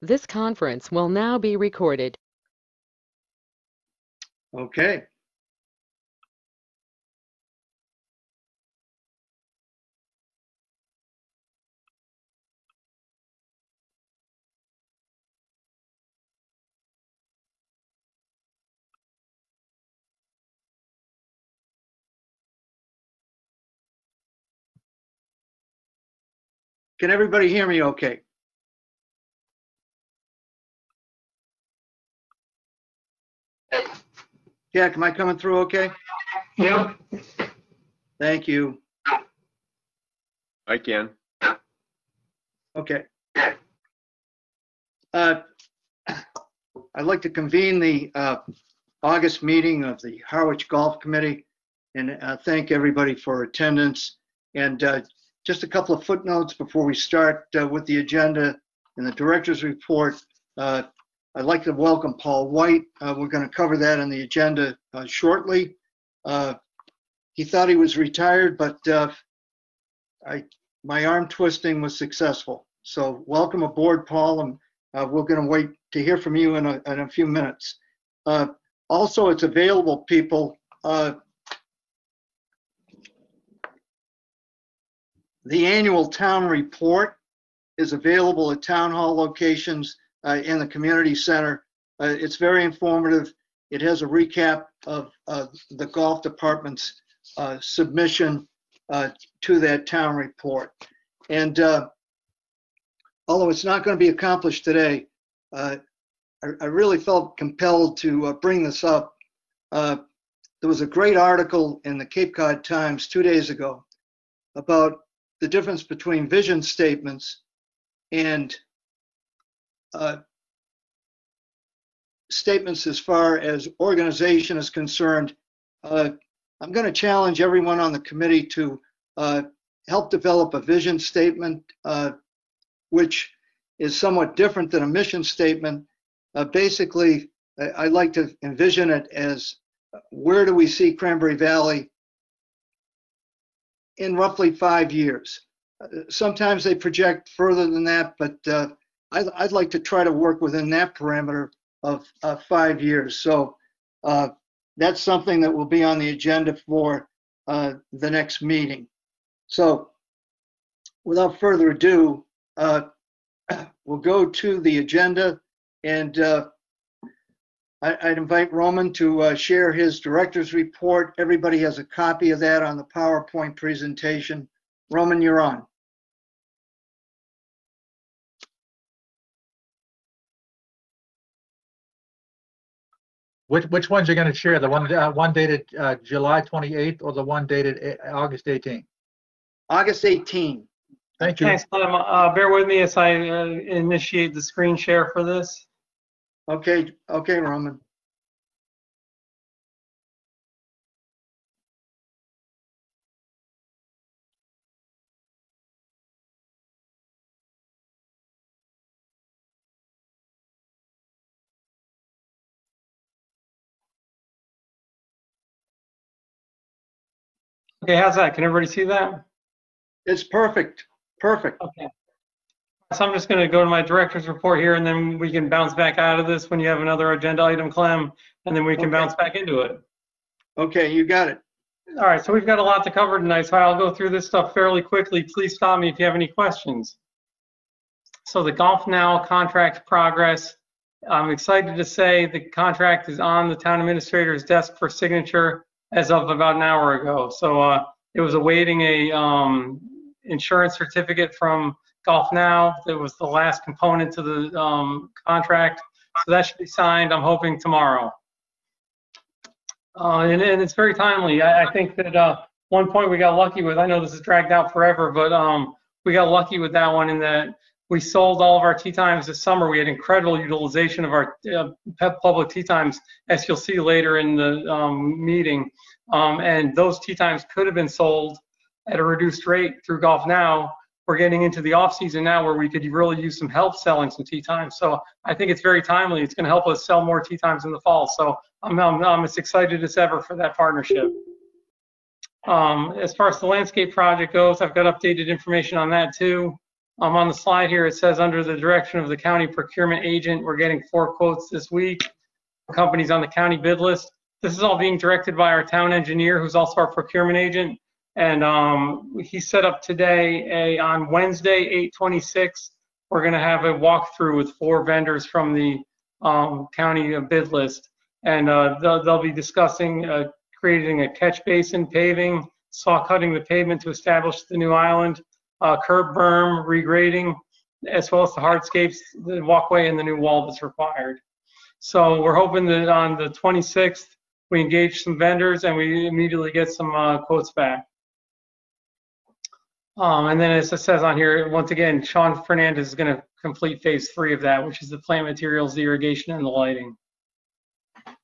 This conference will now be recorded. Okay. Can everybody hear me okay? Jack, am I coming through okay? Yep. Thank you. I can. Okay. Uh, I'd like to convene the uh, August meeting of the Harwich Golf Committee and uh, thank everybody for attendance. And uh, just a couple of footnotes before we start uh, with the agenda and the director's report. I'd like to welcome Paul White. Uh, We're going to cover that on the agenda uh, shortly. Uh, He thought he was retired, but uh, I, my arm twisting was successful. So welcome aboard, Paul, and uh, we're going to wait to hear from you in a, in a few minutes. Uh, Also, it's available, people. The annual town report is available at town hall locations uh, in the community center. Uh, It's very informative. It has a recap of uh, the golf department's uh, submission uh, to that town report. And uh, although it's not going to be accomplished today, I I really felt compelled to bring this up. There was a great article in the Cape Cod Times two days ago about the difference between vision statements and uh, statements as far as organization is concerned. Uh, I'm going to challenge everyone on the committee to uh, help develop a vision statement, uh, which is somewhat different than a mission statement. Uh, Basically, I I like to envision it as uh, where do we see Cranberry Valley in roughly five years? Sometimes they project further than that, but uh, I'd I'd like to try to work within that parameter of five years. So uh, that's something that will be on the agenda for uh, the next meeting. So without further ado, uh, we'll go to the agenda and uh, I- I'd invite Roman to uh, share his director's report. Everybody has a copy of that on the PowerPoint presentation. Roman, you're on. Which, which ones are going to share? The one, uh, one dated, uh, July 28th or the one dated uh, August 18th? August 18. Thank you. Thanks, Clem. Uh, bear with me as I uh, initiate the screen share for this. Okay, okay, Roman. Okay, how's that? Can everybody see that? It's perfect, perfect. Okay. So I'm just going to go to my director's report here, and then we can bounce back out of this when you have another agenda item, Clem, and then we can Okay. bounce back into it. Okay, you got it. All right, so we've got a lot to cover tonight, so I'll go through this stuff fairly quickly. Please stop me if you have any questions. So the GolfNow contract progress, I'm excited to say the contract is on the town administrator's desk for signature as of about an hour ago. So uh, it was awaiting a um, insurance certificate from GolfNow. That was the last component to the um, contract. So that should be signed, I'm hoping tomorrow. Uh, and, and it's very timely. I, I think that uh, one point we got lucky with, I know this is dragged out forever, but um, we got lucky with that one in that we sold all of our tee times this summer. We had incredible utilization of our uh, public tee times, as you'll see later in the um, meeting. Um, and those tee times could have been sold at a reduced rate through GolfNow. We're getting into the off season now where we could really use some help selling some tee times. So I think it's very timely. It's going to help us sell more tee times in the fall. So I'm, I'm, I'm as excited as ever for that partnership. Um, as far as the landscape project goes, I've got updated information on that too. Um, on the slide here, it says under the direction of the county procurement agent, we're getting four quotes this week. Companies on the county bid list. This is all being directed by our town engineer, who's also our procurement agent. And, um, he set up today a, on Wednesday, 826, we're gonna have a walkthrough with four vendors from the, um, county bid list. And, uh, they'll, they'll be discussing, uh, creating a catch basin paving, saw cutting the pavement to establish the new island, uh, curb berm, regrading, as well as the hardscapes, the walkway and the new wall that's required. So we're hoping that on the 26th, we engage some vendors and we immediately get some uh, quotes back. Um, and then as it says on here, once again, Sean Fernandez is going to complete phase three of that, which is the plant materials, the irrigation and the lighting.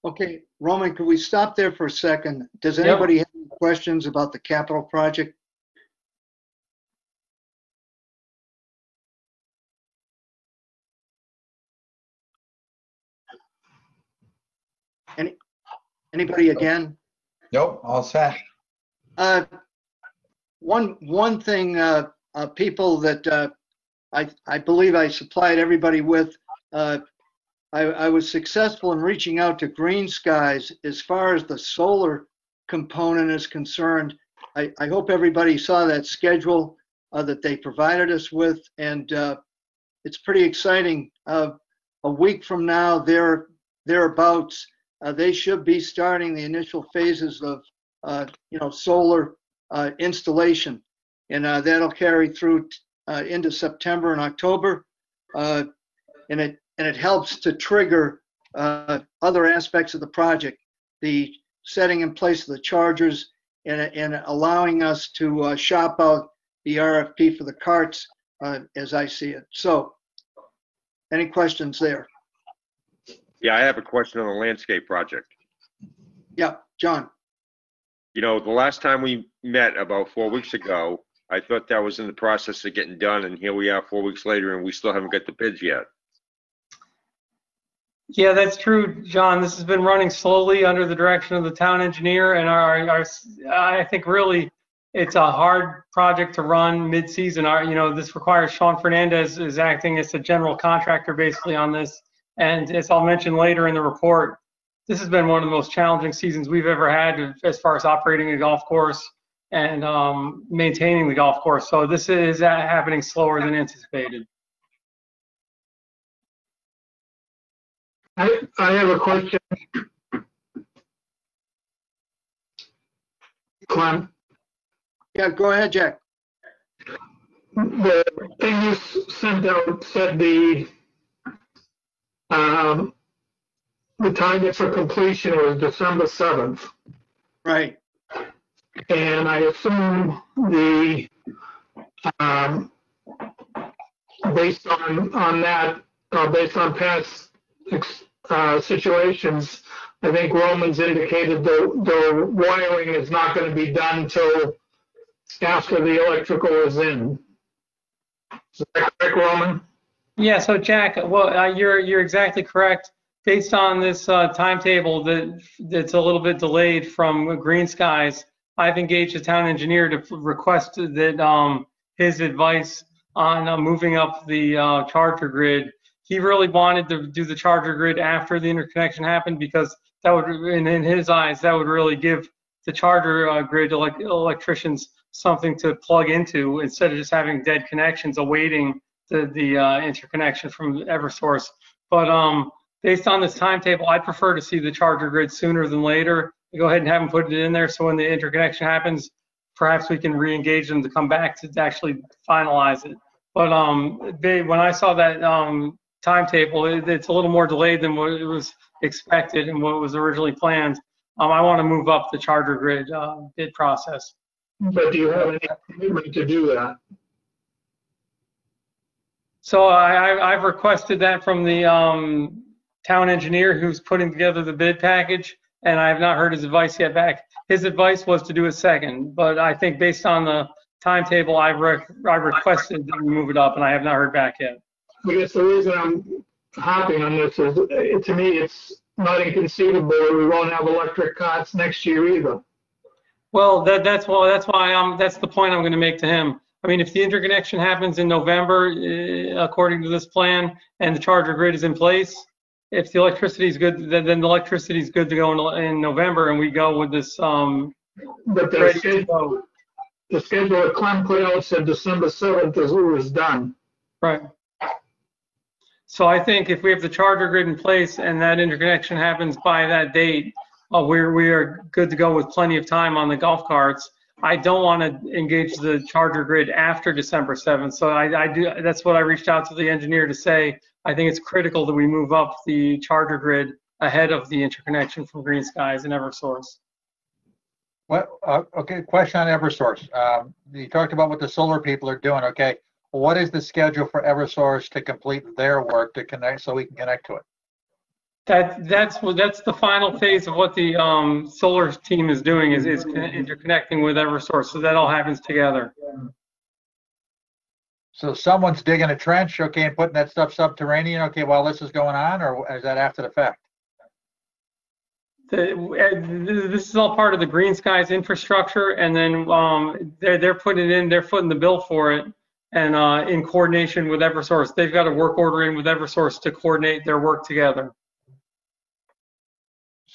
Okay, Roman, could we stop there for a second? Does Yep. anybody have any questions about the capital project? Any, anybody again? Nope, all set. Uh, One, one thing, uh, uh, people that uh, I, I believe I supplied everybody with, uh, I, I was successful in reaching out to Green Skies as far as the solar component is concerned. I, I hope everybody saw that schedule uh, that they provided us with, and uh, it's pretty exciting. Uh, A week from now, they're thereabouts, uh, they should be starting the initial phases of, uh, you know, solar uh, installation. And uh, that'll carry through uh, into September and October. Uh, And it, and it helps to trigger other aspects of the project, the setting in place of the chargers and, and allowing us to shop out the RFP for the carts as I see it. So any questions there? Yeah, I have a question on the landscape project. Yeah, John? You know, the last time we met about four weeks ago, I thought that was in the process of getting done, and here we are four weeks later, and we still haven't got the bids yet. Yeah, that's true, John. This has been running slowly under the direction of the town engineer and our, our, I think really it's a hard project to run mid-season. Our, you know, this requires Sean Fernandez is acting as a general contractor basically on this. And as I'll mention later in the report, this has been one of the most challenging seasons we've ever had as far as operating a golf course and um, maintaining the golf course. So this is uh, happening slower than anticipated. I, I have a question. Clem, Yeah, go ahead, Jack. the thing you sent out said the, um, the target for completion was December 7th. Right. And I assume the, um, based on, on that, uh, based on past, ex- uh, situations, I think Romans indicated the, the wiring is not gonna be done till after the electrical is in. Is that correct, Roman? Yeah, so Jack, well, uh, you're you're exactly correct. Based on this uh, timetable that that's a little bit delayed from Green Skies, I've engaged the town engineer to request that um, his advice on uh, moving up the uh, charger grid. He really wanted to do the charger grid after the interconnection happened because that would, in, in his eyes, that would really give the charger uh, grid elec electricians something to plug into instead of just having dead connections awaiting the, the uh, interconnection from Eversource. But um, based on this timetable, I'd prefer to see the charger grid sooner than later. Go ahead and have them put it in there so when the interconnection happens, perhaps we can re-engage them to come back to actually finalize it. But um, they, when I saw that um, timetable, it, it's a little more delayed than what it was expected and what was originally planned. Um, I want to move up the charger grid uh, bid process. But do you have any commitment to do that? So I, I've requested that from the um, town engineer who's putting together the bid package, and I have not heard his advice yet back. His advice was to do a second, but I think based on the timetable, I rec- I requested that we move it up, and I have not heard back yet. I guess the reason I'm hopping on this is, uh, to me, it's not inconceivable that we won't have electric carts next year either. Well, that, that's why, that's why I'm, that's the point I'm gonna make to him. I mean, if the interconnection happens in November, uh, according to this plan, and the charger grid is in place, if the electricity is good, then, then the electricity is good to go in, in November, and we go with this, um, But the ready to schedule, go. the schedule that Clem put out said December 7th is who was done. Right. So I think if we have the charger grid in place and that interconnection happens by that date, uh, we're, we are good to go with plenty of time on the golf carts. I don't want to engage the charger grid after December 7th. So I, I do, that's what I reached out to the engineer to say. I think it's critical that we move up the charger grid ahead of the interconnection from Green Skies and Eversource. What, uh, okay, question on Eversource. Um, you talked about what the solar people are doing, okay? What is the schedule for Eversource to complete their work to connect, so we can connect to it? That, that's, what that's the final phase of what the, um, solar team is doing is, is interconnecting with Eversource. So that all happens together. So someone's digging a trench, okay, and putting that stuff subterranean, okay, while this is going on, or is that after the fact? The, uh, this is all part of the Green Skies infrastructure, and then um, they're they're putting in, they're footing the bill for it, and uh, in coordination with EverSource, they've got a work order in with EverSource to coordinate their work together.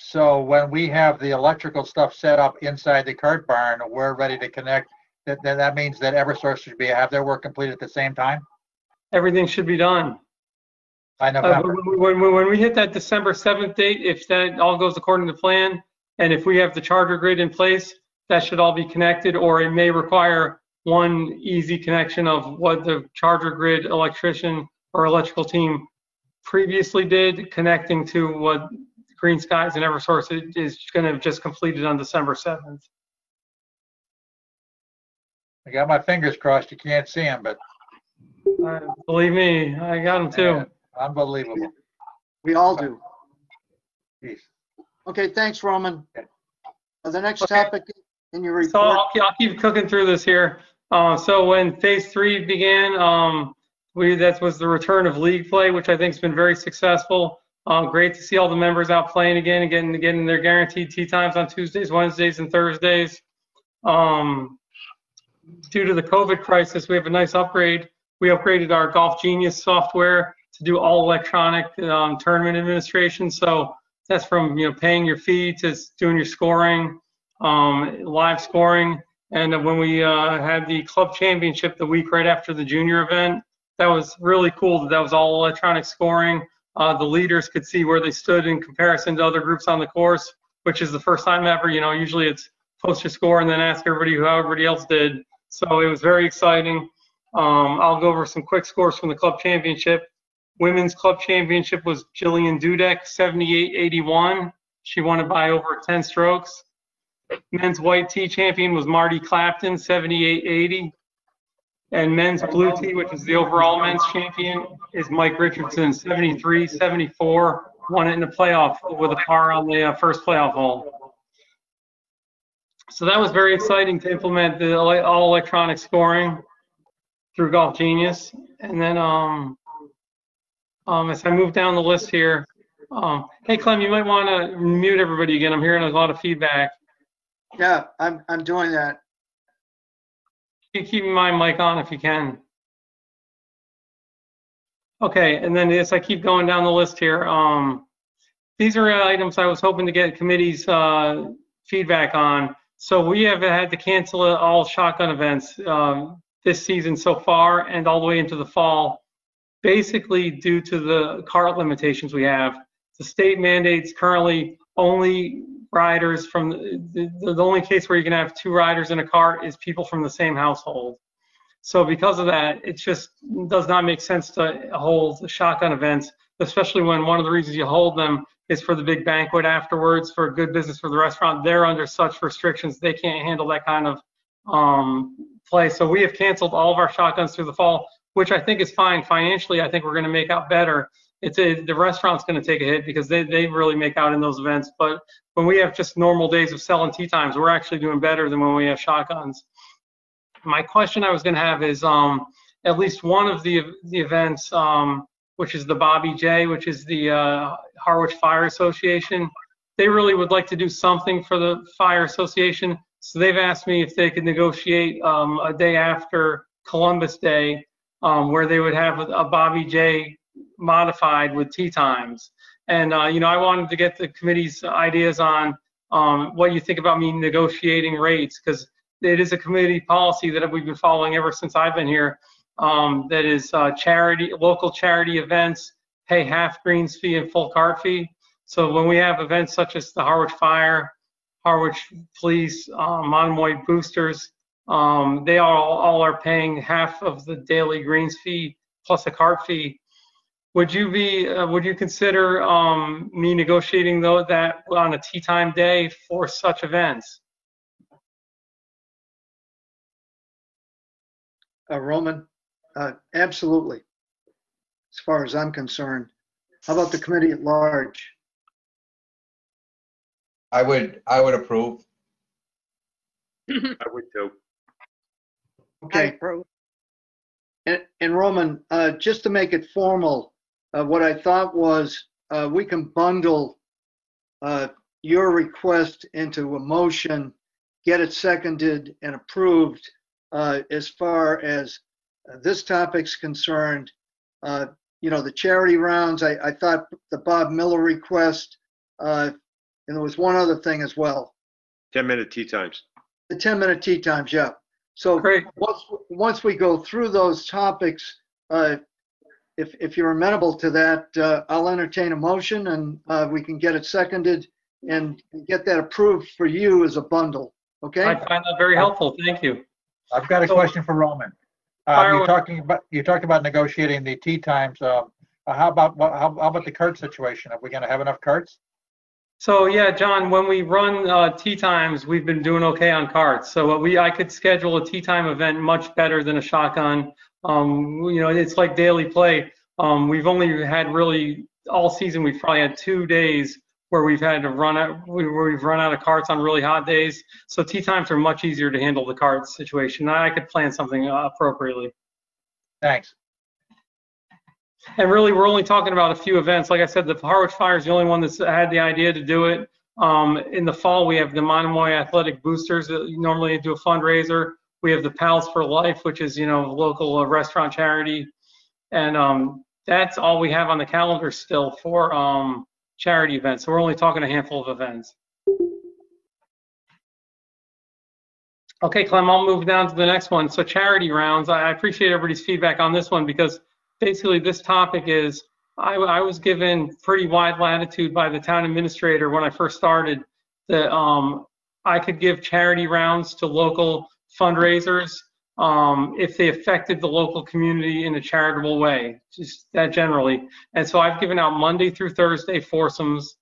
So when we have the electrical stuff set up inside the cart barn, we're ready to connect. That, that, that means that Eversource should be, have their work completed at the same time Everything should be done. by Uh, when, when, when we hit that December 7th date, if that all goes according to plan, and if we have the charger grid in place, that should all be connected, or it may require one easy connection of what the charger grid electrician or electrical team previously did, connecting to what Green Skies and Eversource is- is going to have just completed on December 7th. I got my fingers crossed. You can't see them, but Uh, Believe me, I got them too. man, unbelievable. We all do. Jeez. Okay, thanks, Roman. Okay. Uh, The next Okay. topic in your So report, I'll, keep- I'll keep cooking through this here. Uh, so when phase three began, um, we, that was the return of league play, which I think has been very successful. Uh, great to see all the members out playing again and getting, getting their guaranteed tee times on Tuesdays, Wednesdays, and Thursdays. Um, due to the COVID crisis, we have a nice upgrade. We upgraded our Golf Genius software to do all electronic um, tournament administration. So that's from you know paying your fee to doing your scoring, um, live scoring. And when we uh, had the club championship the week right after the junior event, that was really cool. That that was all electronic scoring. Uh, the leaders could see where they stood in comparison to other groups on the course, which is the first time ever. You know, usually it's post your score and then ask everybody how everybody else did. So it was very exciting. Um, I'll go over some quick scores from the club championship. Women's club championship was Jillian Dudek, 78-81. She won it by over 10 strokes. Men's white tee champion was Marty Clapton, 78-80. And men's blue tee, which is the overall men's champion, is Mike Richardson, 73-74. Won it in the playoff with a par on the uh, first playoff hole. So that was very exciting to implement the all electronic scoring through Golf Genius. And then um, um, as I move down the list here, um, hey Clem, you might want to mute everybody again. I'm hearing a lot of feedback. yeah, I'm, I'm doing that. Keep keep my mic on if you can. Okay, and then as I keep going down the list here, um, these are items I was hoping to get committee's uh, feedback on. So we have had to cancel all shotgun events um, this season so far and all the way into the fall, basically due to the cart limitations we have. The state mandates currently only riders from, the, the, the only case where you can have two riders in a cart is people from the same household. So because of that, it just does not make sense to hold shotgun events, especially when one of the reasons you hold them is for the big banquet afterwards, for good business for the restaurant. They're under such restrictions, they can't handle that kind of um, play. So we have canceled all of our shotguns through the fall, which I think is fine. Financially, I think we're going to make out better. It's a, the restaurant's going to take a hit because they, they really make out in those events. But when we have just normal days of selling tee times, we're actually doing better than when we have shotguns. My question I was going to have is um, at least one of the the events, um, which is the Bobby J, which is the uh, Harwich Fire Association. They really would like to do something for the fire association, so they've asked me if they could negotiate um, a day after Columbus Day, um, where they would have a Bobby J modified with tee times. And, uh, you know, I wanted to get the committee's ideas on um, what you think about me negotiating rates, because it is a committee policy that we've been following ever since I've been here. Um, that is uh, charity, local charity events pay half greens fee and full cart fee. So when we have events such as the Harwich Fire, Harwich Police, um, Monomoy Boosters, um, they all, all are paying half of the daily greens fee plus a cart fee. Would you be, uh, would you consider um, me negotiating though that on a tee time day for such events? Uh, Roman, uh, absolutely. As far as I'm concerned. How about the committee at large? I would, I would approve. I would too. Okay. And, and Roman, uh, just to make it formal, uh, what I thought was, uh, we can bundle, uh, your request into a motion, get it seconded and approved, uh, as far as uh, this topic's concerned. Uh, you know, the charity rounds, I, I thought the Bob Miller request, uh, and there was one other thing as well, 10-minute tee times. the 10-minute tee times, yeah. So Great. once, once we go through those topics, uh, if, if you're amenable to that, uh, I'll entertain a motion and, uh, we can get it seconded and get that approved for you as a bundle, Okay? I okay? find that very helpful. Thank you. I've got a So- question for Roman. Fire Um, away. you're talking about, you talked about negotiating the tee times. Um, uh, how about, what- how, how about the cart situation? Are we gonna have enough carts? So yeah, John, when we run uh, tee times, we've been doing okay on carts. So what we, I could schedule a tee time event much better than a shotgun. Um, you know, it's like daily play. Um, we've only had really all season. We've probably had two days where we've had to run out, where we've run out of carts on really hot days. So tee times are much easier to handle the cart situation. I could plan something appropriately. Thanks. And really, we're only talking about a few events. Like I said, the Harwich Fire is the only one that's had the idea to do it. Um, in the fall, we have the Monomoy Athletic Boosters that normally do a fundraiser. We have the Pals for Life, which is, you know, local uh, restaurant charity. And um, that's all we have on the calendar still for um, charity events. So we're only talking a handful of events. Okay, Clem, I'll move down to the next one. So charity rounds, I appreciate everybody's feedback on this one because basically this topic is, I, I was given pretty wide latitude by the town administrator when I first started that um, I could give charity rounds to local fundraisers um, if they affected the local community in a charitable way, just that generally. And so I've given out Monday through Thursday foursomes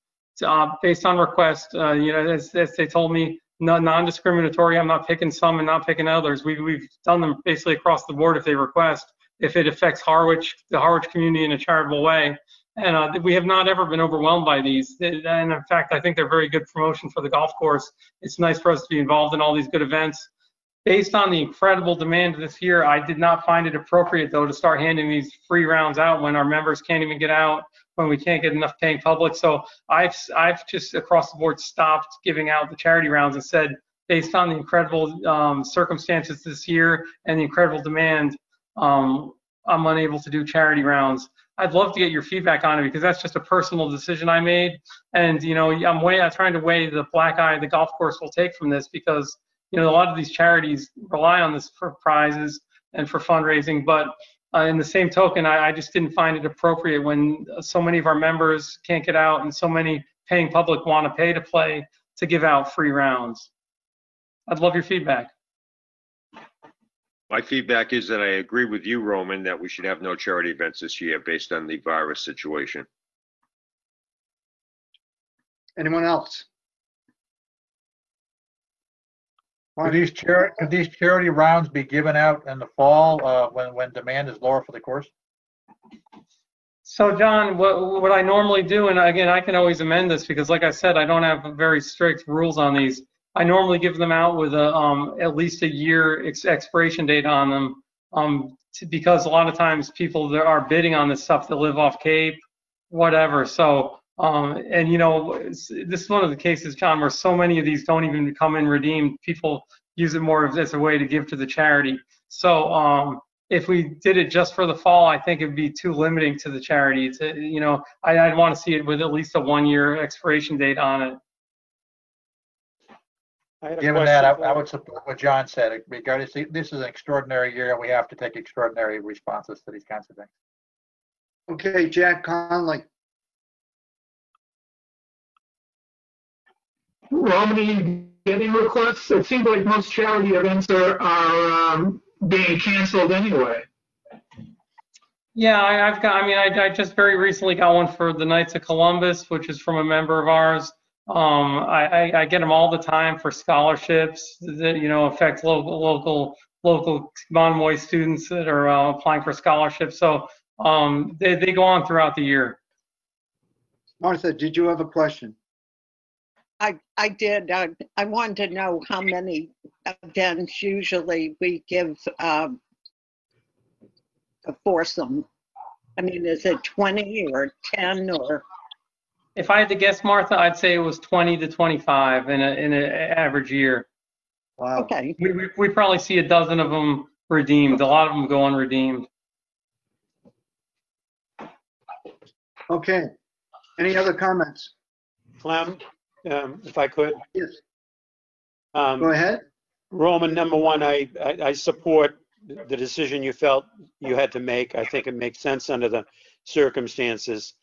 uh, based on request. Uh, you know, as, as they told me, no, non-discriminatory. I'm not picking some and not picking others. We, we've done them basically across the board if they request if it affects Harwich, the Harwich community in a charitable way. And uh, we have not ever been overwhelmed by these. And in fact, I think they're very good promotion for the golf course. It's nice for us to be involved in all these good events. Based on the incredible demand this year, I did not find it appropriate though to start handing these free rounds out when our members can't even get out, when we can't get enough paying public. So I've I've just across the board stopped giving out the charity rounds and said, based on the incredible um, circumstances this year and the incredible demand, um, I'm unable to do charity rounds. I'd love to get your feedback on it because that's just a personal decision I made. And, you know, I'm way, I'm trying to weigh the black eye the golf course will take from this because, you know, a lot of these charities rely on this for prizes and for fundraising. But uh, in the same token, I, I just didn't find it appropriate when so many of our members can't get out and so many paying public want to pay to play to give out free rounds. I'd love your feedback. My feedback is that I agree with you, Roman, that we should have no charity events this year based on the virus situation. Anyone else? Could these chari, could these charity rounds be given out in the fall, uh, when, when demand is lower for the course? So John, what, what I normally do, and again, I can always amend this because like I said, I don't have very strict rules on these. I normally give them out with a, um, at least a year ex- expiration date on them. Um, to, because a lot of times people that are bidding on this stuff that live off Cape, whatever. So, um, and you know, this is one of the cases, John, where so many of these don't even come in redeemed. People use it more as a way to give to the charity. So um, if we did it just for the fall, I think it'd be too limiting to the charity. It's, a- you know, I, I'd want to see it with at least a one-year expiration date on it. I had a Given that, I, I would support what John said regarding, this is an extraordinary year and we have to take extraordinary responses to these kinds of things. Okay, Jack Conley. Roman, are getting requests? It seems like most charity events are, are, um, being canceled anyway. Yeah, I, I've got, I mean, I, I just very recently got one for the Knights of Columbus, which is from a member of ours. Um, I, I, I get them all the time for scholarships that, you know, affect local, local, local Monomoy students that are uh, applying for scholarships. So, um, they, they go on throughout the year. Martha, did you have a question? I, I did. I, I wanted to know how many events usually we give um, a foursome. I mean, is it 20 or 10 or, If I had to guess, Martha, I'd say it was 20 to 25 in a, in an average year. Wow. okay. We, we, we probably see a dozen of them redeemed. A lot of them go unredeemed. Okay. Any other comments? Clem, um, if I could. Yes, Um, go ahead. Roman, number one, I, I, I support the decision you felt you had to make. I think it makes sense under the circumstances.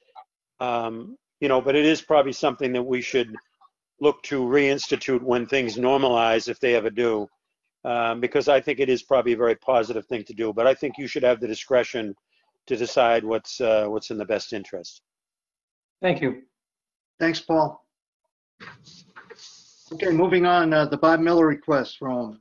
Um, you know, but it is probably something that we should look to reinstitute when things normalize, if they ever do. Um, because I think it is probably a very positive thing to do, but I think you should have the discretion to decide what's, uh, what's in the best interest. Thank you. Thanks, Paul. Okay, moving on, uh, the Bob Miller request from,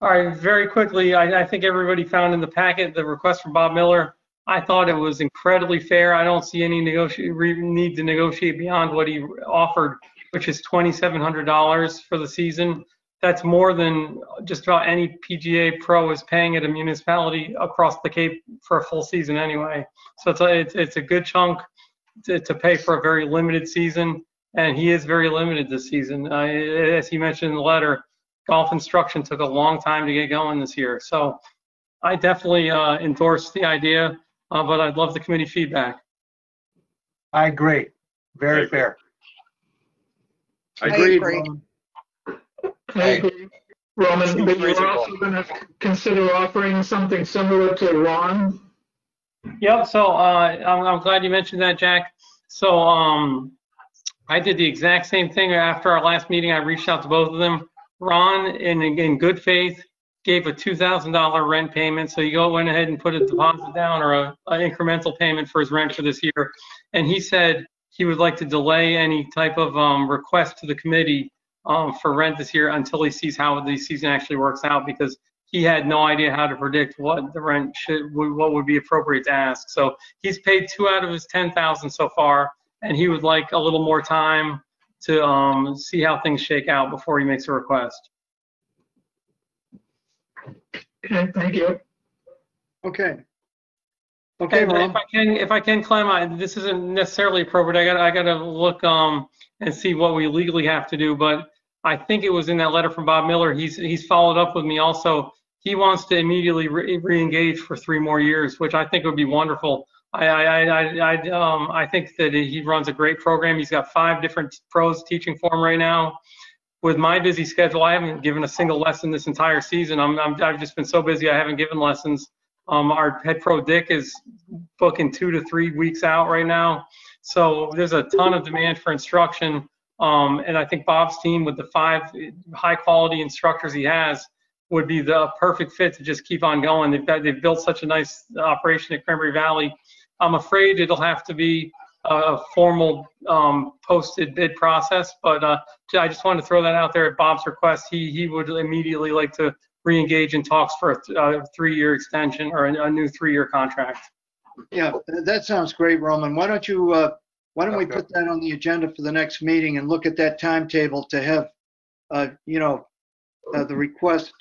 All right, very quickly, I, I think everybody found in the packet the request from Bob Miller. I thought it was incredibly fair. I don't see any need to negotiate beyond what he offered, which is $2,700 for the season. That's more than just about any PGA pro is paying at a municipality across the Cape for a full season anyway. So it's a, it's, it's a good chunk to, to pay for a very limited season. And he is very limited this season. Uh, as he mentioned in the letter, golf instruction took a long time to get going this year. So I definitely uh, endorse the idea, uh, but I'd love the committee feedback. I agree. Very I agree. fair. I agree. Roman. I agree. Roman, but you're also gonna consider offering something similar to Ron? Yep. So uh, I'm, I'm glad you mentioned that, Jack. So um, I did the exact same thing after our last meeting. I reached out to both of them. Ron, in in good faith, gave a $2,000 rent payment. So he go went ahead and put a deposit down or a, a incremental payment for his rent for this year. And he said he would like to delay any type of um, request to the committee um, for rent this year until he sees how the season actually works out because he had no idea how to predict what the rent should, what would be appropriate to ask. So he's paid two out of his 10,000 so far, and he would like a little more time to um, see how things shake out before he makes a request. Okay, thank you. Okay. Okay, Okay, but if I can, if I can, Clem, I, this isn't necessarily appropriate. I got, I got to look um and see what we legally have to do. But I think it was in that letter from Bob Miller. He's he's followed up with me also. He wants to immediately re- re-engage for three more years, which I think would be wonderful. I I I I, I um I think that he runs a great program. He's got five different pros teaching for him right now. With my busy schedule, I haven't given a single lesson this entire season. I'm, I'm I've just been so busy. I haven't given lessons. Um, our head pro Dick is booking two to three weeks out right now. So there's a ton of demand for instruction. Um, and I think Bob's team with the five high quality instructors he has would be the perfect fit to just keep on going. They've got, they've built such a nice operation at Cranberry Valley. I'm afraid it'll have to be a formal um, posted bid process, but uh, I just wanted to throw that out there at Bob's request. He, he would immediately like to re-engage in talks for a, th- a three-year extension or a, a new three-year contract. yeah, that sounds great, Roman. Why don't you, uh, why don't we Okay. put that on the agenda for the next meeting and look at that timetable to have, uh, you know, uh, the request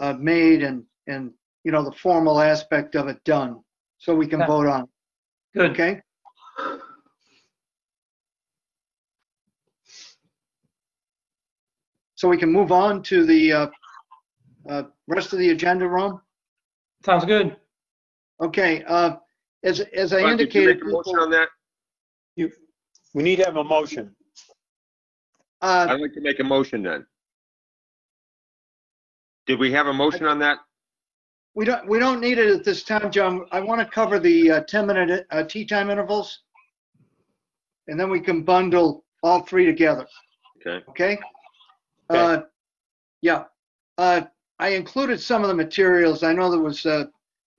uh, made and, and, you know, the formal aspect of it done, so we can Yeah. vote on, it, Good. okay? So we can move on to the uh, uh, rest of the agenda, Ron? Sounds good. Okay, uh, as, as I Ron, did you indicated, make a motion on that? You, we need to have a motion. uh, I'd like to make a motion then. Did we have a motion on that? We don't, we don't need it at this time, John. I want to cover the uh, 10-minute uh, tee time intervals. And then we can bundle all three together. Okay. Okay? Uh, Yeah. Uh, I included some of the materials. I know there was uh,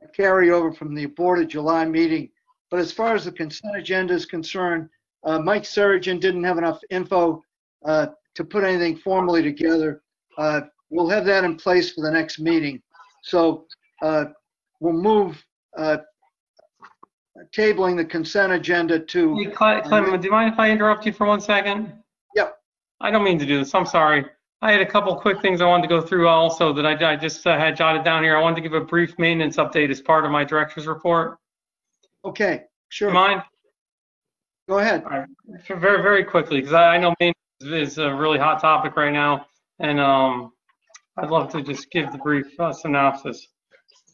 a carryover from the aborted July meeting. But as far as the consent agenda is concerned, uh, Mike Surgeon didn't have enough info uh, to put anything formally together. Uh, We'll have that in place for the next meeting. So uh, we'll move uh, tabling the consent agenda to Hey, Cle- Clement, do you mind if I interrupt you for one second? Yep. I don't mean to do this. I'm sorry. I had a couple quick things I wanted to go through also that I, I just uh, had jotted down here. I wanted to give a brief maintenance update as part of my director's report. Okay, Do sure. you mind? Go ahead. Right, very, very quickly, because I I know maintenance is a really hot topic right now, and um, I'd love to just give the brief uh, synopsis.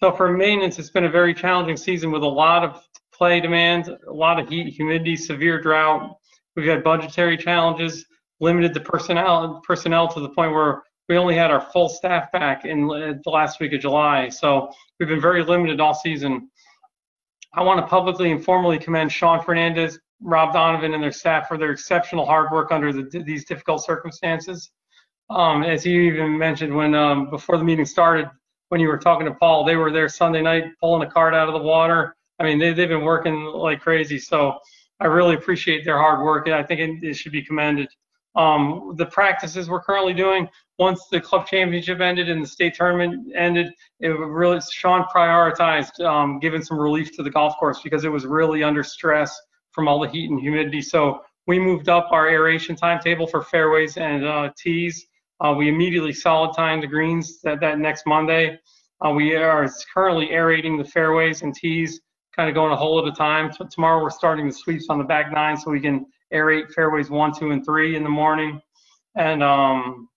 So for maintenance, it's been a very challenging season with a lot of play demands, a lot of heat, humidity, severe drought. We've had budgetary challenges, limited the personnel personnel to the point where we only had our full staff back in uh, the last week of July. So we've been very limited all season. I want to publicly and formally commend Sean Fernandez, Rob Donovan, and their staff for their exceptional hard work under the, these difficult circumstances. Um, as you even mentioned when um, before the meeting started, when you were talking to Paul, they were there Sunday night pulling a cart out of the water. I mean, they, they've been working like crazy. So I really appreciate their hard work, and I think it, it should be commended. Um, the practices we're currently doing, once the club championship ended and the state tournament ended, it really Sean prioritized um, giving some relief to the golf course because it was really under stress from all the heat and humidity. So we moved up our aeration timetable for fairways and uh, tees. Uh, we immediately solid tined the greens that, that next Monday. Uh, we are currently aerating the fairways and tees, kind of going a hole at a time. So tomorrow we're starting the sweeps on the back nine so we can aerate fairways one, two, and three in the morning. And um,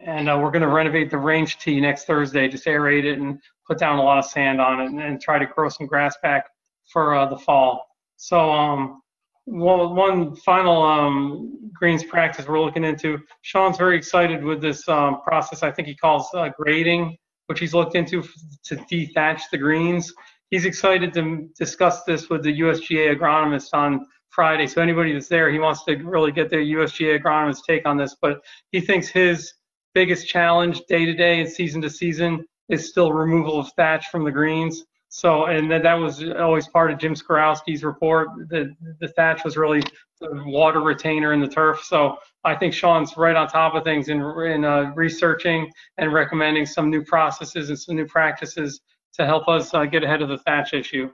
and uh, we're going to renovate the range tee next Thursday, just aerate it and put down a lot of sand on it and, and try to grow some grass back for uh, the fall. So um, one, one final um, greens practice we're looking into. Sean's very excited with this um, process. I think he calls uh, grading, which he's looked into f- to dethatch the greens. He's excited to discuss this with the USGA agronomist on Friday. So anybody that's there, he wants to really get the USGA agronomist take on this. But he thinks his biggest challenge day to day and season to season is still removal of thatch from the greens. So, and that, that was always part of Jim Skorowski's report. The, the thatch was really the water retainer in the turf. So I think Sean's right on top of things in, in uh, researching and recommending some new processes and some new practices to help us uh, get ahead of the thatch issue.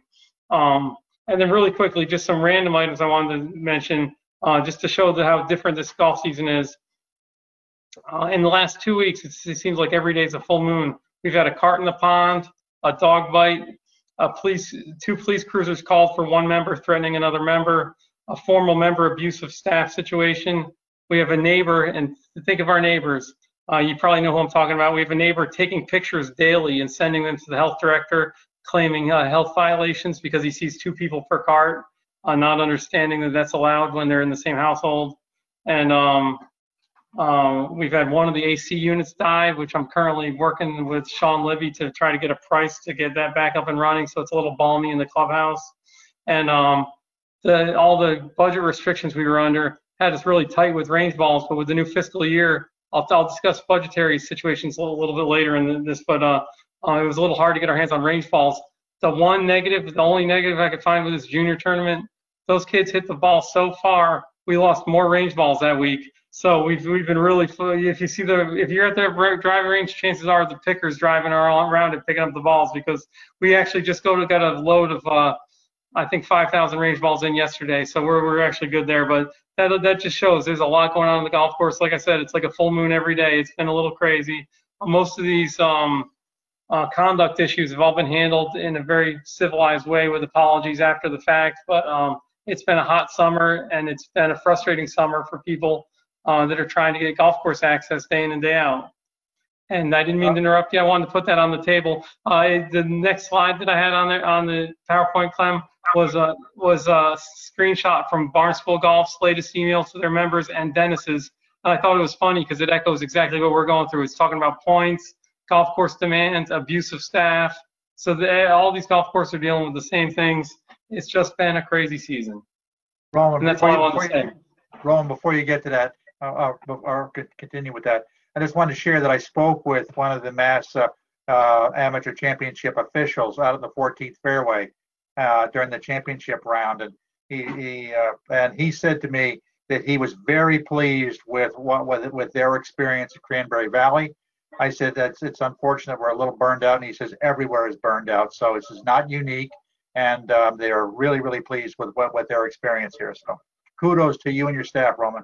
Um, and then really quickly, just some random items I wanted to mention, uh, just to show the, how different this golf season is. Uh, in the last two weeks, it seems like every day is a full moon. We've had a cart in the pond, a dog bite, a police, two police cruisers called for one member threatening another member, a formal member abusive staff situation. We have a neighbor, and think of our neighbors. Uh, you probably know who I'm talking about. We have a neighbor taking pictures daily and sending them to the health director, claiming uh, health violations because he sees two people per cart, uh, not understanding that that's allowed when they're in the same household. And um, um, we've had one of the AC units die, which I'm currently working with Sean Libby to try to get a price to get that back up and running. So it's a little balmy in the clubhouse. And um, the, all the budget restrictions we were under had us really tight with range balls. But with the new fiscal year, I'll, I'll discuss budgetary situations a little, little bit later in this. But uh, uh, it was a little hard to get our hands on range balls. The one negative, the only negative I could find with this junior tournament, those kids hit the ball so far, we lost more range balls that week. So we've we've been really if you see the if you're at the driving range, chances are the pickers driving around and picking up the balls because we actually just go to got a load of uh, I think 5,000 range balls in yesterday, so we're we're actually good there. But that that just shows there's a lot going on in the golf course. Like I said, it's like a full moon every day. It's been a little crazy. Most of these um, uh, conduct issues have all been handled in a very civilized way with apologies after the fact. But um, it's been a hot summer and it's been a frustrating summer for people uh, that are trying to get golf course access day in and day out. And I didn't mean to interrupt you. I wanted to put that on the table. Uh, the next slide that I had on there on the PowerPoint, Clem, was a was a screenshot from Barnstable Golf's latest email to their members and Dennis's. And I thought it was funny because it echoes exactly what we're going through. It's talking about points, golf course demands, abusive staff. So they, all these golf courses are dealing with the same things. It's just been a crazy season. Roman, And that's all I wanted to you- Roman, before you get to that, uh, or continue with that, I just wanted to share that I spoke with one of the Mass uh, uh, Amateur Championship officials out at the 14th fairway uh, during the championship round, and he, he uh, and he said to me that he was very pleased with what with, with their experience at Cranberry Valley. I said that's it's unfortunate we're a little burned out, and he says everywhere is burned out, so this is not unique, and um, they are really really pleased with what with their experience here. So kudos to you and your staff, Roman.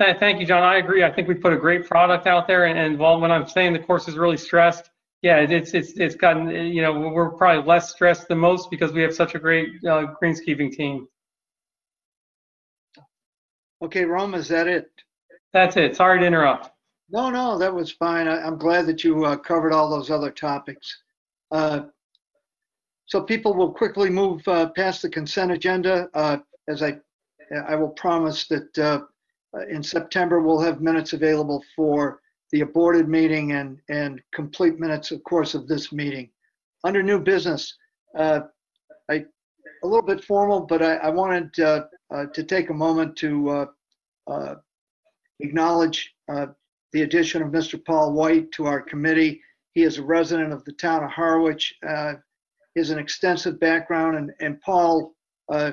Th- Thank you, John. I agree. I think we put a great product out there, and, and while when I'm saying the course is really stressed, yeah, it's it's it's gotten you know we're probably less stressed than most because we have such a great uh, greenskeeping team. Okay, Rome, is that it? That's it. Sorry to interrupt. No, no, that was fine. I, I'm glad that you uh, covered all those other topics. Uh, so people will quickly move uh, past the consent agenda. Uh, as I, I will promise that uh, in September we'll have minutes available for the aborted meeting and and complete minutes, of course, of this meeting. Under new business, uh, I a little bit formal, but I, I wanted uh, uh, to take a moment to uh, uh, acknowledge uh, the addition of Mr. Paul White to our committee. He is a resident of the town of Harwich. Uh, he has an extensive background, and, and Paul, uh,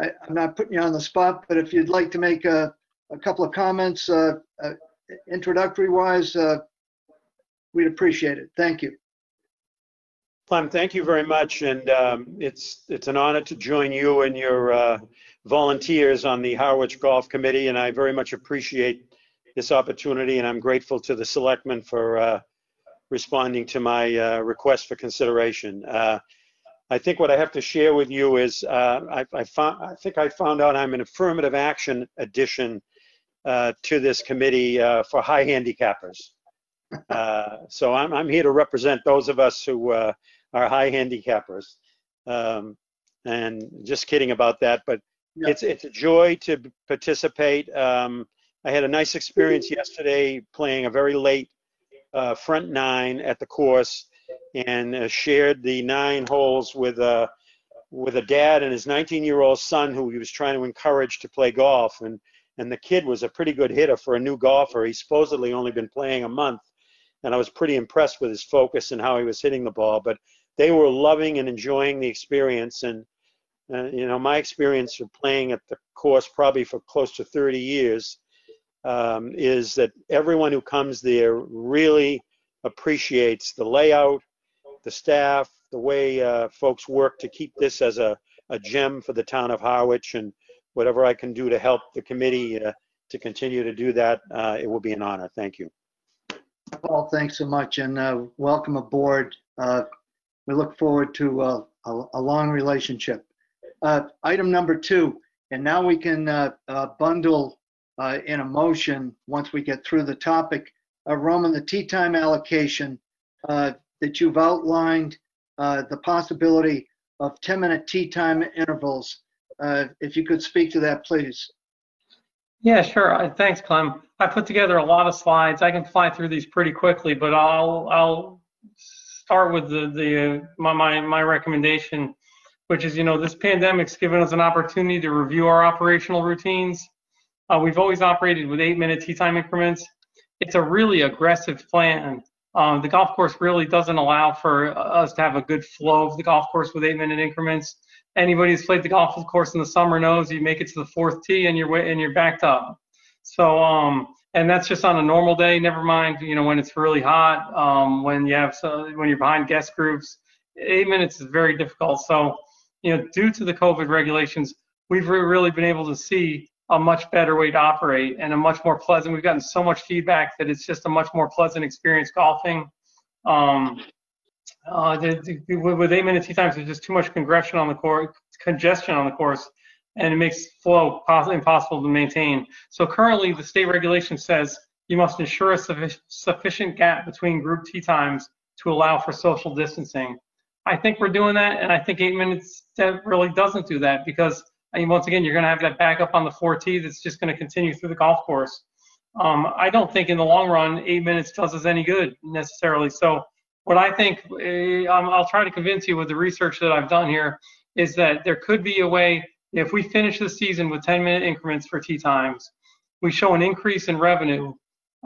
I, I'm not putting you on the spot, but if you'd like to make a, a couple of comments, uh, uh, introductory wise, uh, we'd appreciate it. Thank you. Clem, thank you very much, and um, it's, it's an honor to join you and your uh, volunteers on the Harwich Golf Committee, and I very much appreciate this opportunity, and I'm grateful to the selectmen for uh, responding to my request for consideration. I think what I have to share with you is, uh, I I found, I think I found out I'm an affirmative action addition uh, to this committee uh, for high handicappers. Uh, So I'm, I'm here to represent those of us who uh, are high handicappers. Um, and just kidding about that, but Yeah. it's it's a joy to participate. Um, I had a nice experience yesterday playing a very late uh, front nine at the course and uh, shared the nine holes with a with a dad and his 19 year old son who he was trying to encourage to play golf and and the kid was a pretty good hitter for a new golfer. He's supposedly only been playing a month and I was pretty impressed with his focus and how he was hitting the ball. But they were loving and enjoying the experience. And uh, you know, my experience of playing at the course probably for close to 30 years um, is that everyone who comes there really appreciates the layout, the staff, the way uh, folks work to keep this as a, a gem for the town of Harwich, and whatever I can do to help the committee uh, to continue to do that, uh, it will be an honor. Thank you. Paul, thanks so much and uh, welcome aboard. Uh, We look forward to uh, a a long relationship. Uh, Item number two, and now we can bundle in a motion, once we get through the topic, Roman, the tee time allocation that you've outlined, the possibility of 10-minute tee time intervals. Uh, If you could speak to that, please. Yeah, sure. Uh, Thanks, Clem. I put together a lot of slides. I can fly through these pretty quickly, but I'll I'll start with the the uh, my my my recommendation, which is you know this pandemic's given us an opportunity to review our operational routines. Uh, we've always operated with eight-minute tee time increments. It's a really aggressive plan. Um, the golf course really doesn't allow for us to have a good flow of the golf course with eight-minute increments anybody who's played the golf course in the summer knows you make it to the fourth tee and you're and you're backed up. So um, and that's just on a normal day. Never mind, you know, when it's really hot, um, when you have so when you're behind guest groups, eight minutes is very difficult. So you know, due to the COVID regulations, we've re- really been able to see a much better way to operate and a much more pleasant. We've gotten so much feedback that it's just a much more pleasant experience golfing. Um, uh, the, the, with with eight minute tee times, there's just too much congestion on the course, congestion on the course, and it makes flow poss- impossible to maintain. So currently, the state regulation says you must ensure a suffi- sufficient gap between group tee times to allow for social distancing. I think we're doing that, and I think eight minutes really doesn't do that because, I mean, once again, you're going to have that backup on the 4T that's just going to continue through the golf course. Um, I don't think in the long run, eight minutes does us any good necessarily. So, what I think, eh, I'll try to convince you with the research that I've done here, is that there could be a way, if we finish the season with 10 minute increments for tee times, we show an increase in revenue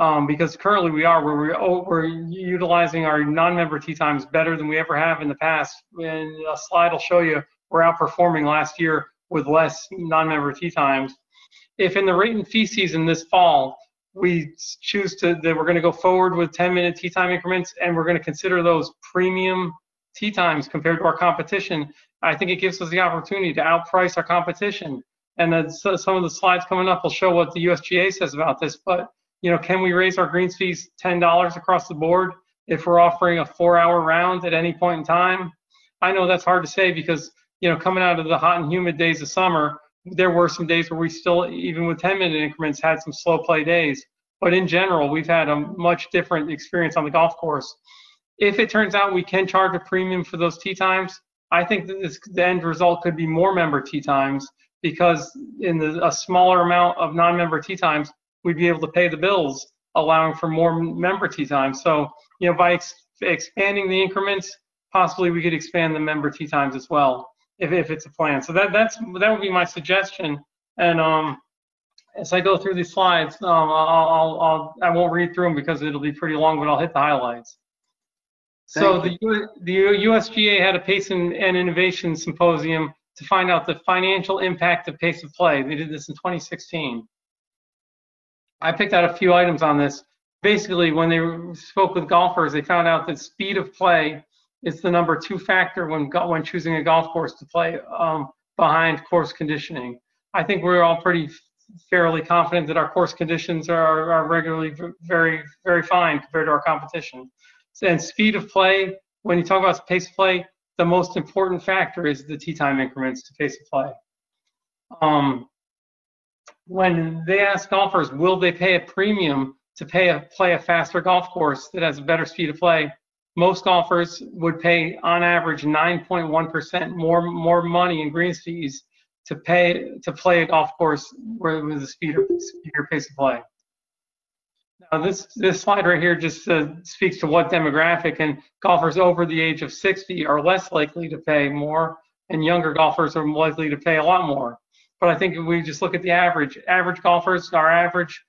um, because currently we are where we're, oh, we're utilizing our non-member tee times better than we ever have in the past. And a slide will show you we're outperforming last year with less non-member tee times. If in the rate and fee season this fall we choose to that we're going to go forward with 10-minute tee time increments and we're going to consider those premium tee times compared to our competition, I think it gives us the opportunity to outprice our competition. And then some of the slides coming up will show what the USGA says about this. But you know, can we raise our greens fees $10 across the board if we're offering a four-hour round at any point in time? I know that's hard to say because you know, coming out of the hot and humid days of summer, there were some days where we still, even with 10-minute increments, had some slow play days. But in general, we've had a much different experience on the golf course. If it turns out we can charge a premium for those tee times, I think that this, the end result could be more member tee times because in the, a smaller amount of non-member tee times, we'd be able to pay the bills, allowing for more member tee times. So, you know, by ex- expanding the increments, possibly we could expand the member tee times as well, if, if it's a plan. So that that's that would be my suggestion. And um, as I go through these slides, um, I'll, I'll, I'll I won't read through them because it'll be pretty long, but I'll hit the highlights. So the, U- the USGA had a Pace and, and Innovation Symposium to find out the financial impact of pace of play. They did this in 2016. I picked out a few items on this. Basically, when they spoke with golfers, they found out that speed of play is the number two factor when when choosing a golf course to play um, behind course conditioning. I think we're all pretty fairly confident that our course conditions are, are regularly very very fine compared to our competition. And speed of play, when you talk about pace of play, the most important factor is the tee time increments to pace of play. Um, when they ask golfers, will they pay a premium to pay a, play a faster golf course that has a better speed of play? Most golfers would pay, on average, 9.1% more more money in greens fees to pay to play a golf course where with a speeder pace of play. Now this this slide right here just uh, speaks to what demographic and golfers over the age of 60 are less likely to pay more, and younger golfers are more likely to pay a lot more. But I think if we just look at the average, average golfers, our average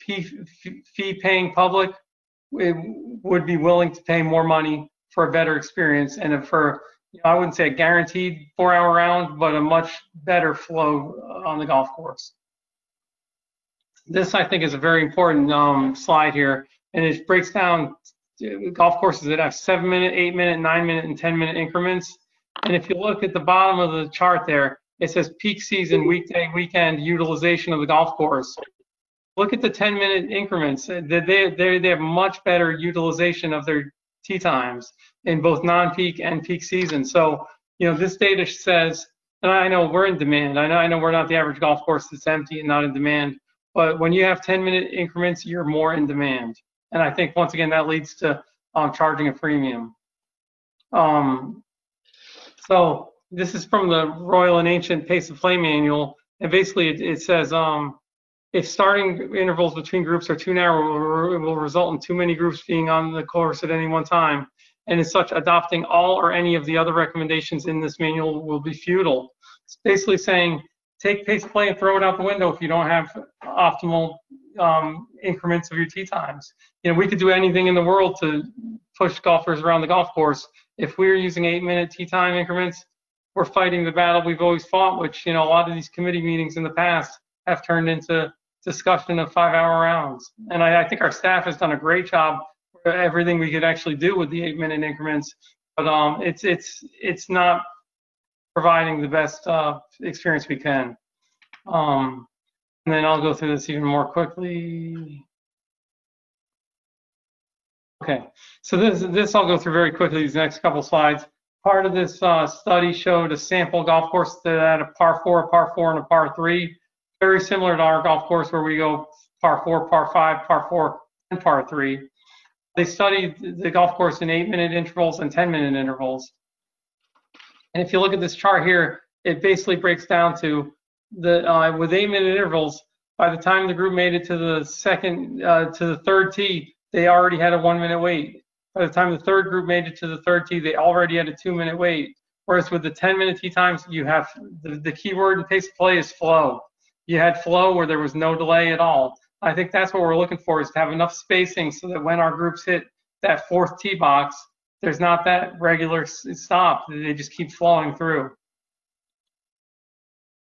fee paying public would be willing to pay more money for a better experience and for you know, I wouldn't say a guaranteed four hour round, but a much better flow on the golf course. This I think is a very important um, slide here, and it breaks down golf courses that have seven minute, eight minute, nine minute, and 10 minute increments. And if you look at the bottom of the chart there, it says peak season, weekday, weekend utilization of the golf course. Look at the 10 minute increments. They, they, they have much better utilization of their tee times in both non-peak and peak season. So, you know, this data says, and I know we're in demand. I know, I know we're not the average golf course that's empty and not in demand, but when you have 10 minute increments, you're more in demand. And I think once again, that leads to um, charging a premium. Um, so this is from the Royal and Ancient Pace of Play Manual. And basically it, it says, um, if starting intervals between groups are too narrow, it will result in too many groups being on the course at any one time. And as such, adopting all or any of the other recommendations in this manual will be futile. It's basically saying, take pace play and throw it out the window if you don't have optimal um, increments of your tee times. You know, we could do anything in the world to push golfers around the golf course. If we're using eight minute tee time increments, we're fighting the battle we've always fought, which, you know, a lot of these committee meetings in the past have turned into discussion of five hour rounds. And I, I think our staff has done a great job for everything we could actually do with the eight minute increments. But um, it's it's it's not providing the best uh, experience we can. Um, and then I'll go through this even more quickly. Okay, so this this I'll go through very quickly. These next couple slides. Part of this uh, study showed a sample golf course that had a par four, a par four, and a par three very similar to our golf course where we go par four, par five, par four, and par three. They studied the golf course in eight minute intervals and 10 minute intervals. And if you look at this chart here, it basically breaks down to the uh, with eight minute intervals. By the time the group made it to the second uh, to the third tee, they already had a one minute wait. By the time the third group made it to the third tee, they already had a two minute wait. Whereas with the 10 minute tee times, you have the, the key word in pace of play is flow. You had flow where there was no delay at all. I think that's what we're looking for is to have enough spacing so that when our groups hit that fourth tee box, there's not that regular stop. They just keep flowing through.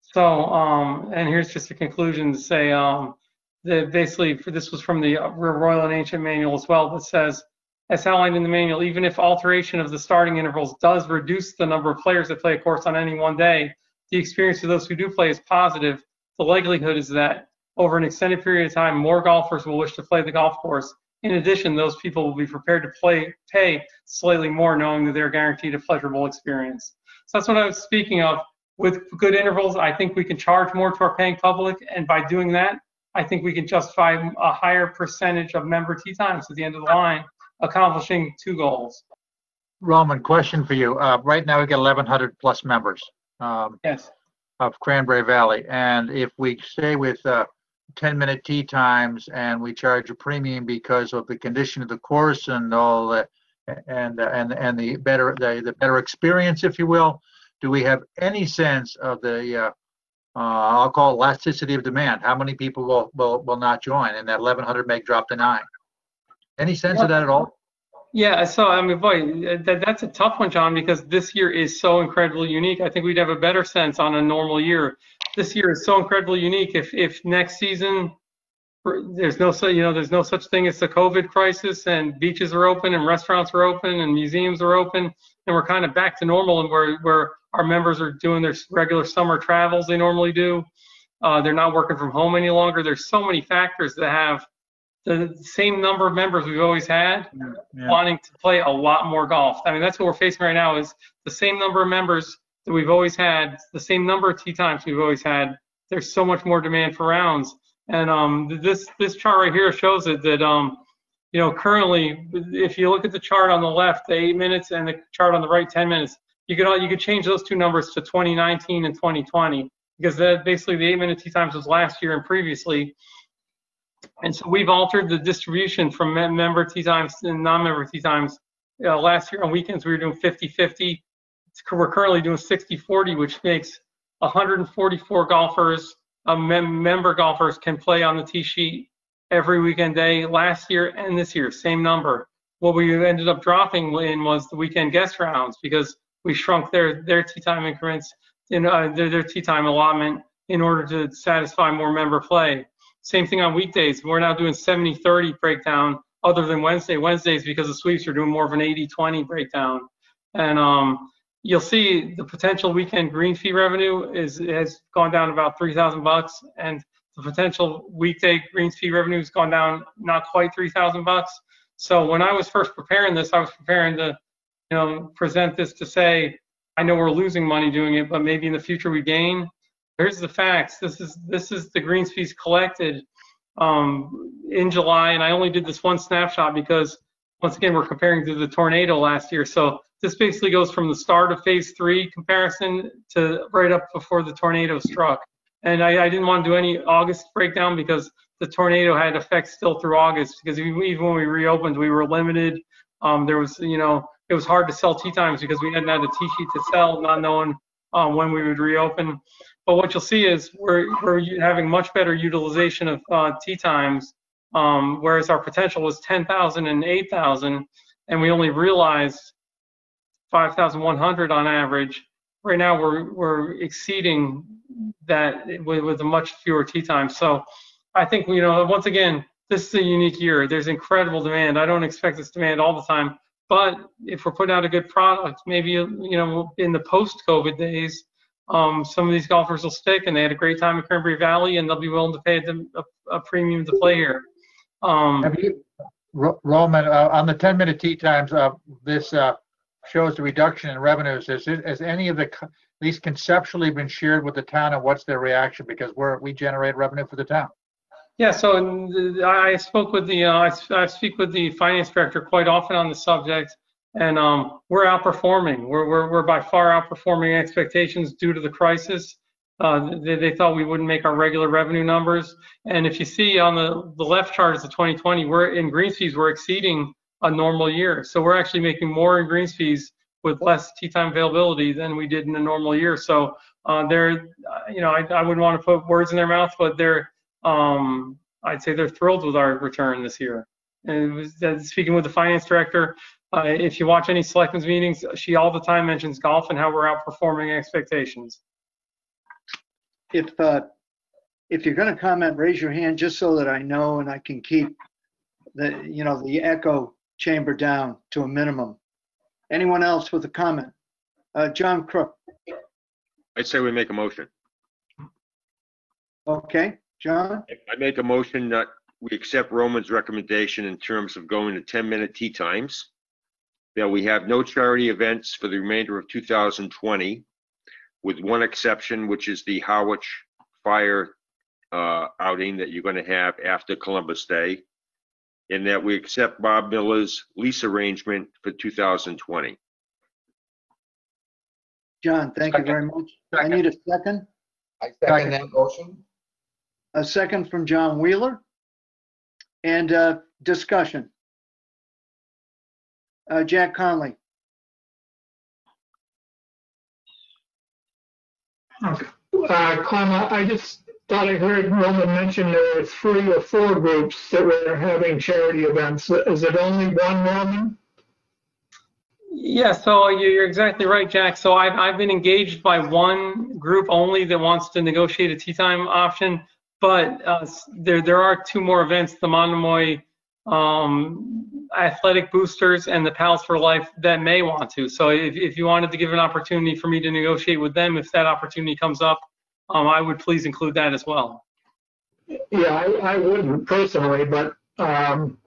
So, um, and here's just a conclusion to say, um, that basically, for this was from the Royal and Ancient Manual as well, that says, as outlined in the manual, even if alteration of the starting intervals does reduce the number of players that play a course on any one day, the experience of those who do play is positive. The likelihood is that over an extended period of time, more golfers will wish to play the golf course. In addition, those people will be prepared to play, pay slightly more, knowing that they're guaranteed a pleasurable experience. So that's what I was speaking of. With good intervals, I think we can charge more to our paying public, and by doing that, I think we can justify a higher percentage of member tee times at the end of the line, accomplishing two goals. Roman, question for you. Uh, right now, we've got 1,100 plus members um, Yes. Of Cranberry Valley. And if we stay with uh, 10 minute tee times and we charge a premium because of the condition of the course and all that, and, and, and the better, the, the better experience, if you will, do we have any sense of the, uh, uh, I'll call it elasticity of demand? How many people will, will, will not join and that 1,100 may drop to nine? Any sense of that at all? Yeah, so I mean, boy, that, that's a tough one, John, because this year is so incredibly unique. I think we'd have a better sense on a normal year. This year is so incredibly unique. If if next season there's no you know there's no such thing as the COVID crisis and beaches are open and restaurants are open and museums are open and we're kind of back to normal and where where our members are doing their regular summer travels they normally do. Uh, they're not working from home any longer. There's so many factors that have the same number of members we've always had Yeah. wanting to play a lot more golf. I mean, that's what we're facing right now is the same number of members that we've always had, the same number of tee times we've always had. There's so much more demand for rounds. And um, this this chart right here shows it that um, you know currently, if you look at the chart on the left, the eight minutes, and the chart on the right, 10 minutes, you could all you could change those two numbers to 2019 and 2020 because that basically the eight minute tee times was last year and previously. And so we've altered the distribution from member tee times and non-member tee times. Uh, last year on weekends we were doing 50-50. We're currently doing 60-40, which makes 144 golfers, uh, mem- member golfers, can play on the tee sheet every weekend day. Last year and this year, same number. What we ended up dropping in was the weekend guest rounds because we shrunk their their tee time increments in uh, their, their tee time allotment in order to satisfy more member play. Same thing on weekdays. We're now doing 70-30 breakdown other than Wednesday. Wednesdays, because of sweeps, are doing more of an 80-20 breakdown. And um, you'll see the potential weekend green fee revenue is has gone down about 3,000 bucks, and the potential weekday green fee revenue has gone down not quite 3,000 bucks. So when I was first preparing this, I was preparing to, you know, present this to say, I know we're losing money doing it, but maybe in the future we gain here's the facts. This is this is the greens fees collected um, in July, and I only did this one snapshot because once again we're comparing to the tornado last year. So this basically goes from the start of phase three comparison to right up before the tornado struck. And I, I didn't want to do any August breakdown because the tornado had effects still through August because even even when we reopened, we were limited. Um, there was, you know, it was hard to sell tee times because we hadn't had a tee sheet to sell, not knowing um, when we would reopen. But what you'll see is we're, we're having much better utilization of uh, tee times, um, whereas our potential was 10,000 and 8,000, and we only realized 5,100 on average. Right now, we're, we're exceeding that with, with a much fewer tee times. So I think, you know, once again, this is a unique year. There's incredible demand. I don't expect this demand all the time. But if we're putting out a good product, maybe, you know, in the post-COVID days, um, some of these golfers will stick and they had a great time in Cranberry Valley and they'll be willing to pay them a, a premium to play here. Um, Have you, Roman, uh, on the 10-minute tee times, uh, this uh, shows the reduction in revenues. Has it- has any of the, these conceptually been shared with the town and what's their reaction? Because we're, we generate revenue for the town. Yeah, so uh, I spoke with the, uh, I speak with the finance director quite often on the subject, and um, we're outperforming. We're, we're, we're by far outperforming expectations due to the crisis. Uh, They, they thought we wouldn't make our regular revenue numbers. And if you see on the, the left chart is the 2020, we're in greens fees, we're exceeding a normal year. So we're actually making more in greens fees with less tee time availability than we did in a normal year. So uh, they're, uh, you know, I, I wouldn't want to put words in their mouth, but they're, um, I'd say they're thrilled with our return this year. And was, uh, speaking with the finance director, uh, if you watch any selectmen's meetings, she all the time mentions golf and how we're outperforming expectations. If, uh, if you're going to comment, raise your hand just so that I know and I can keep the, you know, the echo chamber down to a minimum. Anyone else with a comment? Uh, John Crook, I'd say we make a motion. okay, John? I make a motion that we accept Roman's recommendation in terms of going to 10-minute tee times. That we have no charity events for the remainder of 2020, with one exception, which is the Harwich Fire uh, outing that you're going to have after Columbus Day. And that we accept Bob Miller's lease arrangement for 2020. John, thank you very much. I need a second. I second that motion. A second from John Wheeler. And uh, discussion. Uh, Jack Conley, Okay. Uh, Clem, I I just thought I heard Roman mention there were three or four groups that were having charity events. Is it only one, Roman? Yeah, so you- you're exactly right, Jack. So I've, I've been engaged by one group only that wants to negotiate a tee time option, but uh, there, there are two more events, the Monomoy um, Athletic Boosters and the Pals for Life that may want to. So if, if you wanted to give an opportunity for me to negotiate with them, if that opportunity comes up, um, I would please include that as well. Yeah, I, I wouldn't personally, but, um,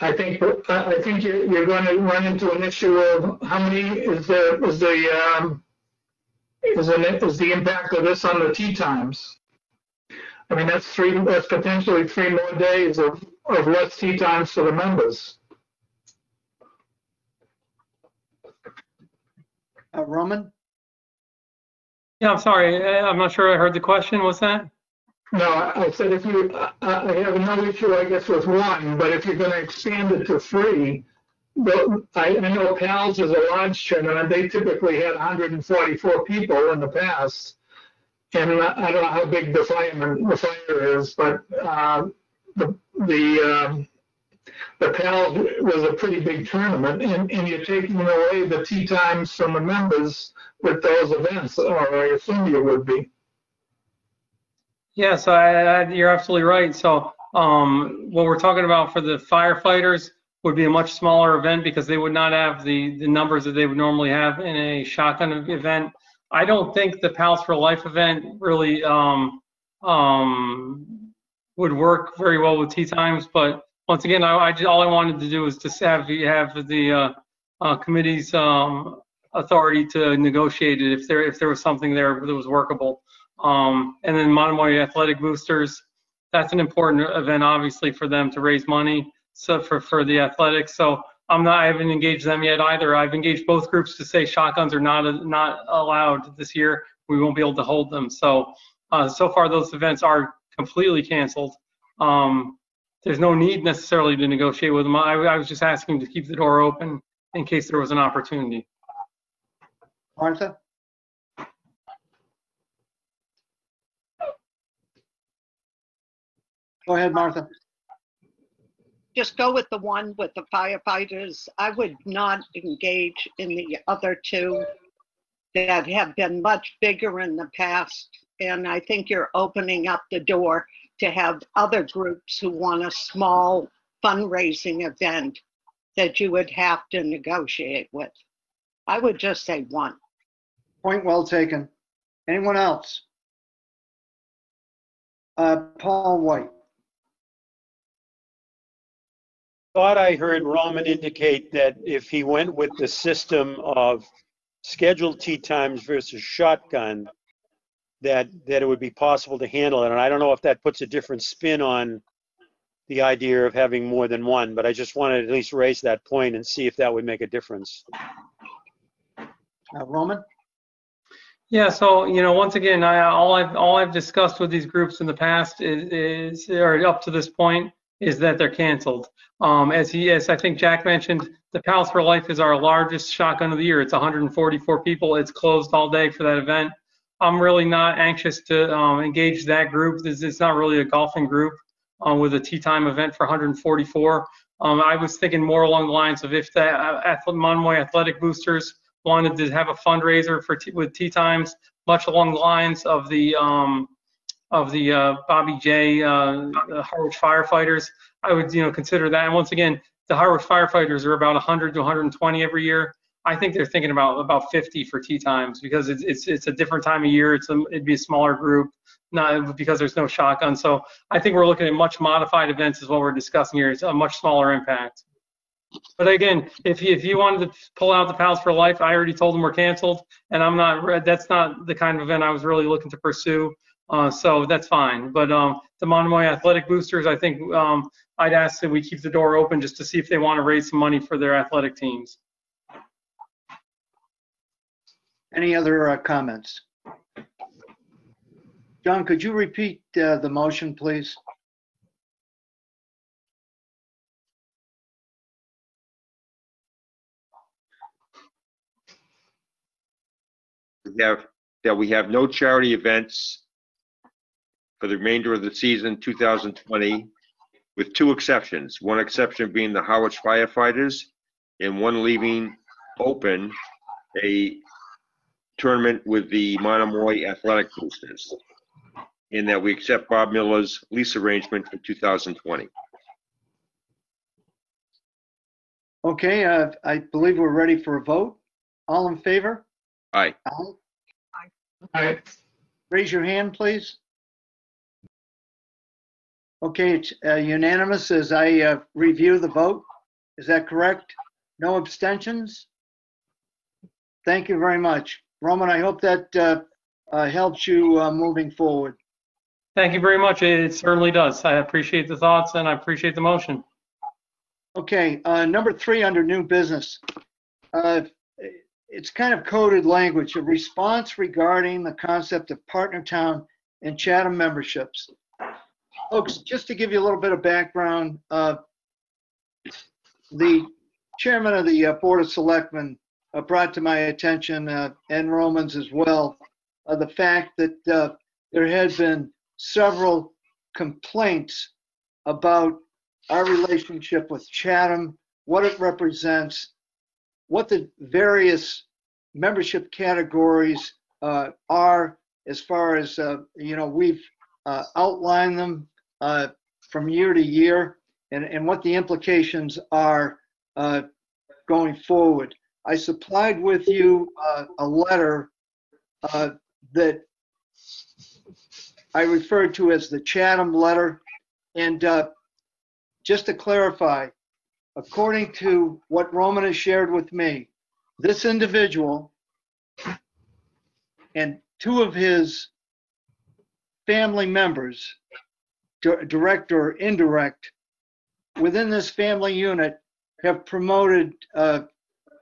I think, I think you're, you're going to run into an issue of how many is the, is the, um, is the, is the impact of this on the tee times? I mean, that's three, that's potentially three more days of, of less tee times for the members. uh, Roman? Yeah, I'm sorry. I- I'm not sure I heard the question. What's that? No, I I said if you, I I have another issue, I guess, with one, but if you're going to expand it to three, but I I know PALS is a large tournament, they typically had 144 people in the past. And I I don't know how big the fireman, the fire is, but um, the, the, um, the PALS was a pretty big tournament, and, and you're taking away the tee times from the members with those events, or I assume you would be. Yes, I, I, you're absolutely right. So, um, what we're talking about for the firefighters would be a much smaller event because they would not have the, the numbers that they would normally have in a shotgun event. I don't think the Pals for Life event really, um, um, would work very well with tee times, but once again, I, I, ju- all I wanted to do was just have, have the, uh, uh, committee's, um, authority to negotiate it if there, if there was something there that was workable. Um, and then Monomoy Athletic Boosters, that's an important event, obviously, for them to raise money. So for, for the athletics. So I'm not, I haven't engaged them yet either. I've engaged both groups to say shotguns are not, not allowed this year. We won't be able to hold them. So, uh, so far those events are completely canceled. Um, there's no need necessarily to negotiate with them. I, I was just asking to keep the door open in case there was an opportunity. Martha? Go ahead, Martha. just go with the one with the firefighters. I would not engage in the other two that have been much bigger in the past. And I think you're opening up the door to have other groups who want a small fundraising event that you would have to negotiate with. I would just say one. Point well taken. Anyone else? Uh, Paul White. Thought I heard Roman indicate that if he went with the system of scheduled tee times versus shotgun, that, that it would be possible to handle it. And I don't know if that puts a different spin on the idea of having more than one, but I just wanted to at least raise that point and see if that would make a difference. Uh, Roman? Yeah, so, you know, once again, I, all I've, all I've discussed with these groups in the past is, is, or up to this point, is that they're canceled. Um, as he, as I think Jack mentioned, the Pals for Life is our largest shotgun of the year. It's 144 people. It's closed all day for that event. I'm really not anxious to um, engage that group. This it's not really a golfing group uh, with a tee time event for 144. Um, I was thinking more along the lines of if the uh, Monomoy Athletic Boosters wanted to have a fundraiser for tee, with tee times, much along the lines of the um, of the uh, Bobby J. Uh, Harwich firefighters. I would you know consider that. And once again, the Harwich firefighters are about 100 to 120 every year. I think they're thinking about about 50 for tee times because it's it's, it's a different time of year. It's a, it'd be a smaller group, not because there's no shotgun. So I think we're looking at much modified events is what we're discussing here. It's a much smaller impact. But again, if you, if you wanted to pull out the Pals for Life, I already told them we're canceled, and I'm not. That's not the kind of event I was really looking to pursue. Uh, so that's fine. But um, the Monomoy Athletic Boosters, I think um, I'd ask that we keep the door open just to see if they want to raise some money for their athletic teams. Any other uh, comments? John, could you repeat uh, the motion, please? Have, that we have no charity events for the remainder of the season 2020, with two exceptions. One exception being the Harwich firefighters, and one leaving open a tournament with the Monomoy Athletic Boosters. In that we accept Bob Miller's lease arrangement for 2020. Okay, uh, I believe we're ready for a vote. All in favor? Aye. Aye. I, Raise your hand, please. Okay, it's uh, unanimous as I uh, review the vote. Is that correct? No abstentions? Thank you very much. Roman, I hope that uh, uh, helps you uh, moving forward. Thank you very much. It certainly does. I appreciate the thoughts and I appreciate the motion. Okay, uh, number three under new business. Uh, It's kind of coded language, a response regarding the concept of partner town and Chatham memberships. Folks, just to give you a little bit of background, uh, the chairman of the uh, Board of Selectmen uh, brought to my attention, uh, and Romans as well, uh, the fact that uh, there had been several complaints about our relationship with Chatham, what it represents, what the various membership categories uh, are as far as, uh, you know, we've outlined them from year to year and, and what the implications are going forward. I supplied with you uh, a letter uh, that I referred to as the Chatham letter. And uh, just to clarify, according to what Roman has shared with me, this individual and two of his family members, direct or indirect, within this family unit have promoted, uh,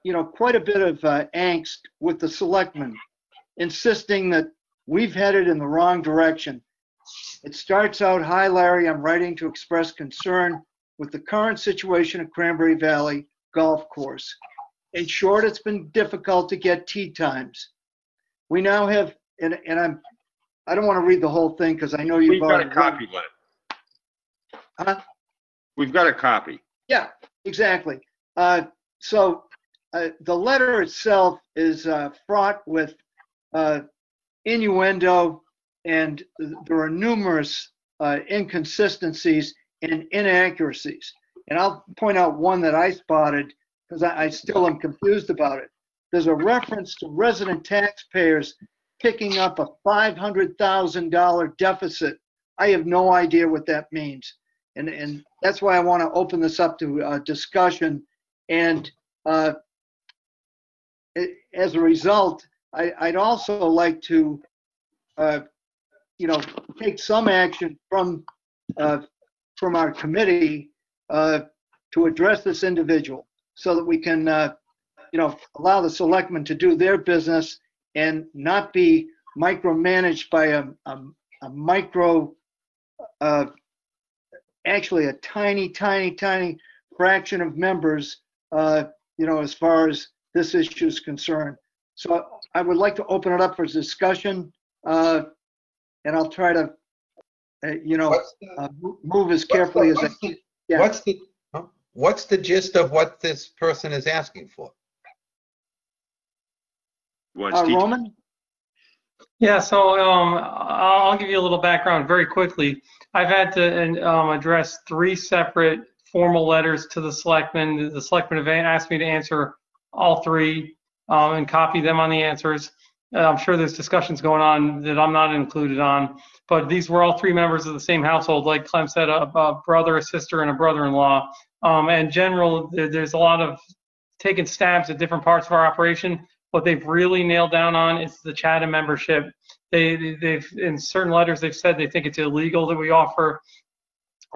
you know, quite a bit of uh, angst with the selectmen, insisting that we've headed in the wrong direction. It starts out, hi Larry, I'm writing to express concern with the current situation at Cranberry Valley Golf Course. In short, it's been difficult to get tee times. We now have, and, and I'm, I don't want to read the whole thing because I know you've We've got already. a copy, Len. Huh? We've got a copy. Yeah, exactly. Uh, so uh, the letter itself is uh, fraught with uh, innuendo, and there are numerous uh, inconsistencies and inaccuracies. And I'll point out one that I spotted because I, I still am confused about it. There's a reference to resident taxpayers picking up a $500,000 deficit. I have no idea what that means. And, and that's why I want to open this up to uh, discussion. And uh, as a result, I, I'd also like to uh, you know, take some action from, uh, from our committee uh, to address this individual so that we can, uh, you know, allow the selectmen to do their business and not be micromanaged by a, a, a micro, uh, actually a tiny, tiny, tiny fraction of members, uh, you know, as far as this issue is concerned. So I would like to open it up for discussion, uh, and I'll try to, uh, you know, What's the- uh, mo- move as carefully as I what's the- yeah. What's the, huh? what's the gist of what this person is asking for? Wants Uh, tee- Roman? Yeah, so um, I'll I'll give you a little background very quickly. I've had to um, address three separate formal letters to the selectmen. The selectmen have asked me to answer all three um, and copy them on the answers. Uh, I'm sure there's discussions going on that I'm not included on, but these were all three members of the same household, like Clem said, a, a brother, a sister, and a brother-in-law. Um, and general, there's a lot of taking stabs at different parts of our operation. What they've really nailed down on is the Chatham membership. They, they've, in certain letters, they've said they think it's illegal that we offer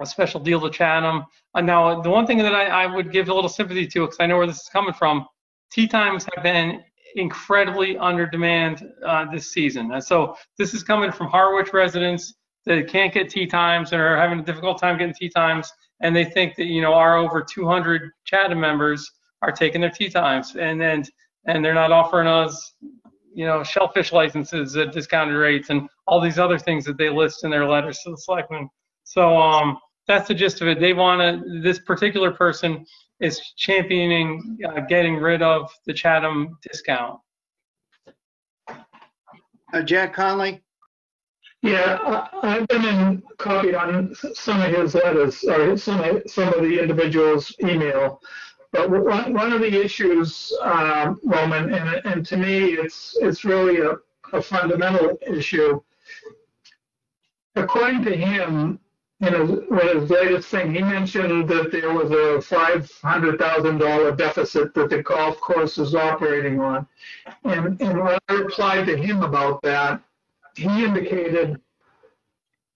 a special deal to Chatham. Uh, now, the one thing that I, I would give a little sympathy to, because I know where this is coming from, tee times have been incredibly under demand uh, this season. And so this is coming from Harwich residents that can't get tee times and are having a difficult time getting tee times. And they think that, you know, our over 200 Chatham members are taking their tee times and then, and they're not offering us, you know, shellfish licenses at discounted rates and all these other things that they list in their letters to the selectmen. So um, that's the gist of it. They want to, this particular person is championing uh, getting rid of the Chatham discount. Uh, Jack Conley? Yeah, I- I've been in copied on some of his letters, or some of, some of the individuals' email. But one, one of the issues, um, Roman, and, and to me, it's, it's really a, a fundamental issue. According to him, in his, with his latest thing, he mentioned that there was a five hundred thousand dollar deficit that the golf course is operating on. And, and when I replied to him about that, he indicated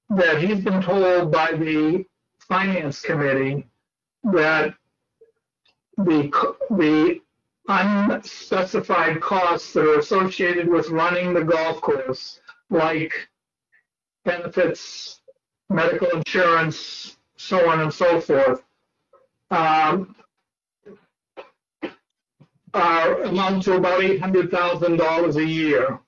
that he's been told by the finance committee that the, the unspecified costs that are associated with running the golf course, like benefits, medical insurance, so on and so forth, um, are amount to about eight hundred thousand dollars a year.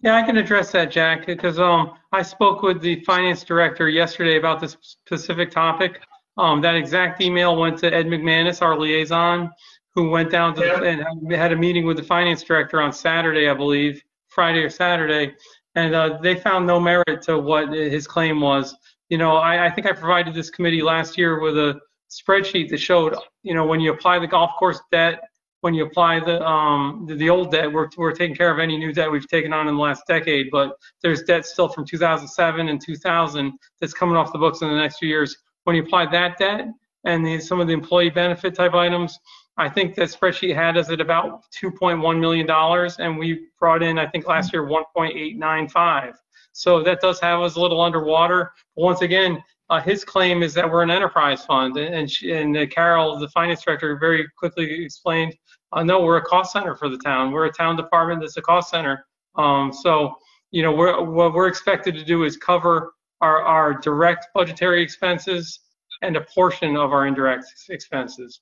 Yeah, I can address that, Jack, because um, I spoke with the finance director yesterday about this specific topic. Um, that exact email went to Ed McManus, our liaison, who went down to Yeah. and had a meeting with the finance director on Saturday, I believe, Friday or Saturday, and uh, they found no merit to what his claim was. You know, I, I think I provided this committee last year with a spreadsheet that showed, you know, when you apply the golf course debt when you apply the um the, the old debt, we're we're taking care of any new debt we've taken on in the last decade, but there's debt still from 2007 and 2000 that's coming off the books in the next few years. When you apply that debt and the, some of the employee benefit type items, I think that spreadsheet had us at about 2.1 million dollars, and we brought in I think last year 1.895. So that does have us a little underwater. But once again, uh, his claim is that we're an enterprise fund, and and, she, and uh, Carol, the finance director, very quickly explained, uh, no, we're a cost center for the town. We're a town department that's a cost center. Um, so, you know, we're, what we're expected to do is cover our, our direct budgetary expenses and a portion of our indirect expenses.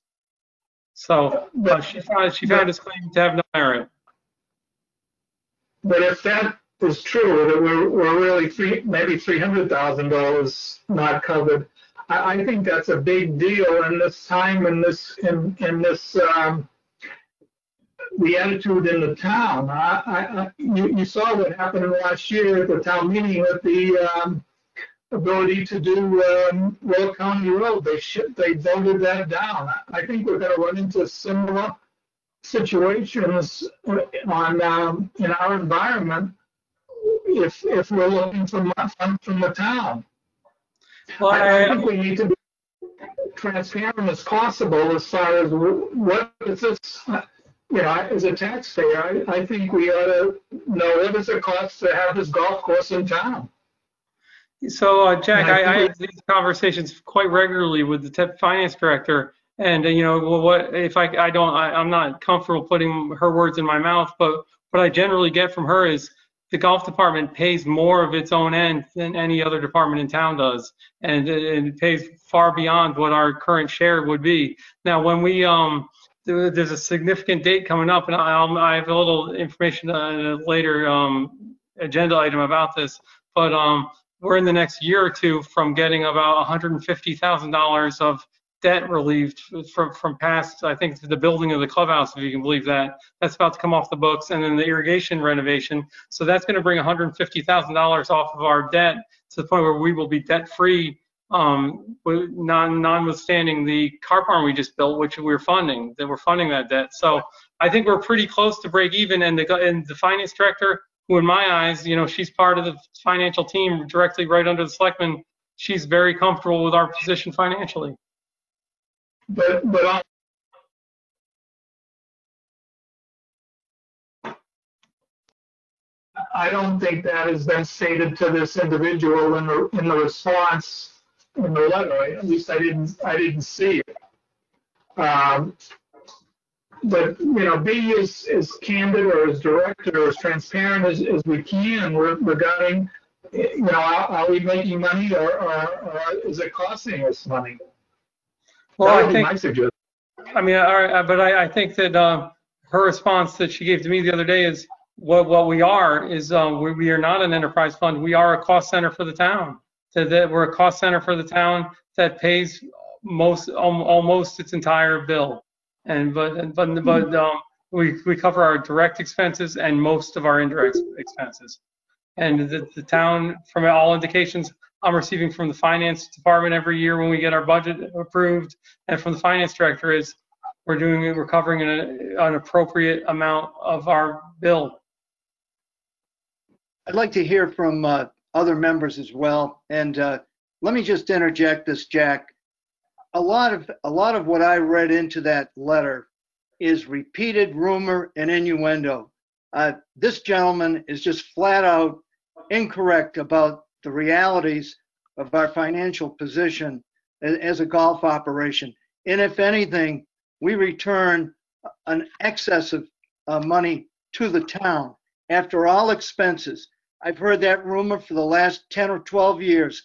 So uh, she found she found his claim to have no merit. But if that is true, that we're, we're really three, maybe three hundred thousand dollars not covered, I, I think that's a big deal in this time, in this, in, in this, um, the attitude in the town. I, I, I- you, you saw what happened last year at the town meeting with the, um, ability to do, um, Royal County Road. They should, they voted that down. I think we're gonna run into similar situations on, um, in our environment if, if we're looking for funds from the town. Well, I, I I, think we need to be transparent as possible as far as what is this, you know, as a taxpayer, I, I think we ought to know what does it cost to have this golf course in town? So, uh, Jack, I I, have these conversations quite regularly with the tech finance director. And, uh, you know, well, what, if I, I don't, I, I'm not comfortable putting her words in my mouth, but what I generally get from her is the golf department pays more of its own end than any other department in town does. And it, it pays far beyond what our current share would be. Now, when we, um, there's a significant date coming up and I'll, I have a little information uh, in a later, um, agenda item about this, but, um, we're in the next year or two from getting about $150,000 of debt relieved from, from past, I think, the building of the clubhouse, if you can believe that. That's about to come off the books, and then the irrigation renovation. So that's going to bring $150,000 off of our debt to the point where we will be debt-free, um, non, notwithstanding the car barn we just built, which we're funding, that we're funding that debt. So I think we're pretty close to break even, and the, and the finance director, who in my eyes, you know, she's part of the financial team directly right under the selectman. She's very comfortable with our position financially. But, but I- I don't think that has been stated to this individual in the, in the response in the letter. At least I didn't, I didn't see it. Um, But, you know, be as, as candid or as direct or as transparent as, as we can regarding, you know, are, are we making money or, or, or is it costing us money? Well, I think, my suggestion. I mean, all right, but I, I think that, uh, her response that she gave to me the other day is, what, what we are is, um, we, we are not an enterprise fund. We are a cost center for the town. That, that we're a cost center for the town that pays most, al- almost its entire bill. And, but, but, but, um, we, we cover our direct expenses and most of our indirect expenses. And the, the town, from all indications, I'm receiving from the finance department every year when we get our budget approved, and from the finance director is, we're doing, it we're covering an, an appropriate amount of our bill. I'd like to hear from uh, other members as well. And uh, let me just interject this, Jack. A lot of, a lot of what I read into that letter is repeated rumor and innuendo. Uh, This gentleman is just flat out incorrect about the realities of our financial position as a golf operation. And if anything, we return an excess of uh, money to the town after all expenses. I've heard that rumor for the last 10 or 12 years.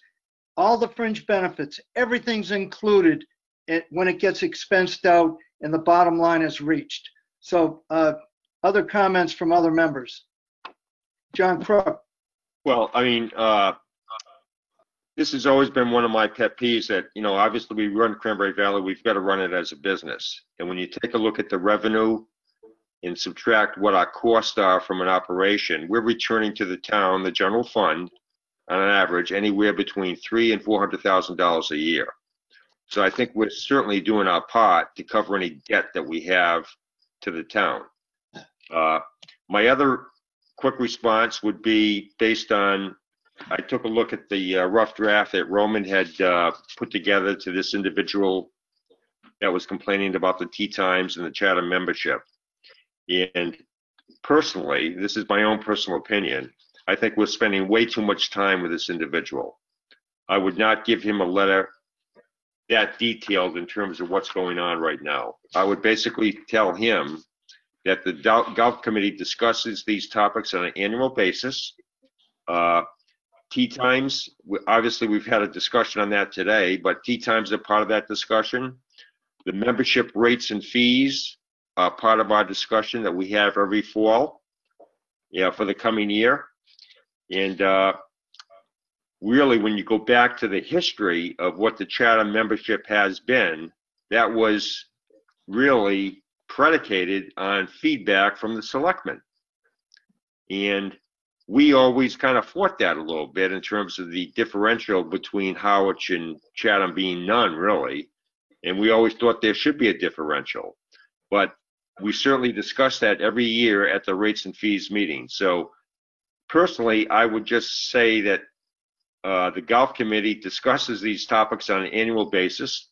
All the fringe benefits, everything's included when it gets expensed out and the bottom line is reached. So, uh, other comments from other members? John Crook, Well, I mean, uh, this has always been one of my pet peeves that, you know, obviously we run Cranberry Valley, we've got to run it as a business. And when you take a look at the revenue and subtract what our costs are from an operation, we're returning to the town, the general fund, on an average, anywhere between three and four hundred thousand dollars a year. So I think we're certainly doing our part to cover any debt that we have to the town. Uh, My other quick response would be based on, I took a look at the uh, rough draft that Roman had uh, put together to this individual that was complaining about the tee times and the Chatham membership. And personally, this is my own personal opinion, I think we're spending way too much time with this individual. I would not give him a letter that detailed in terms of what's going on right now. I would basically tell him that the Golf Committee discusses these topics on an annual basis. Uh, Tee times, obviously, we've had a discussion on that today, but tee times are part of that discussion. The membership rates and fees are part of our discussion that we have every fall, yeah, for the coming year. And uh, really, when you go back to the history of what the Chatham membership has been, that was really predicated on feedback from the selectmen. And we always kind of fought that a little bit in terms of the differential between Harwich and Chatham being none, really. And we always thought there should be a differential. But we certainly discuss that every year at the rates and fees meeting. So personally, I would just say that uh, the golf committee discusses these topics on an annual basis.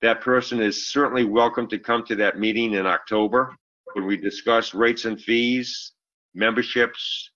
That person is certainly welcome to come to that meeting in October when we discuss rates and fees, memberships,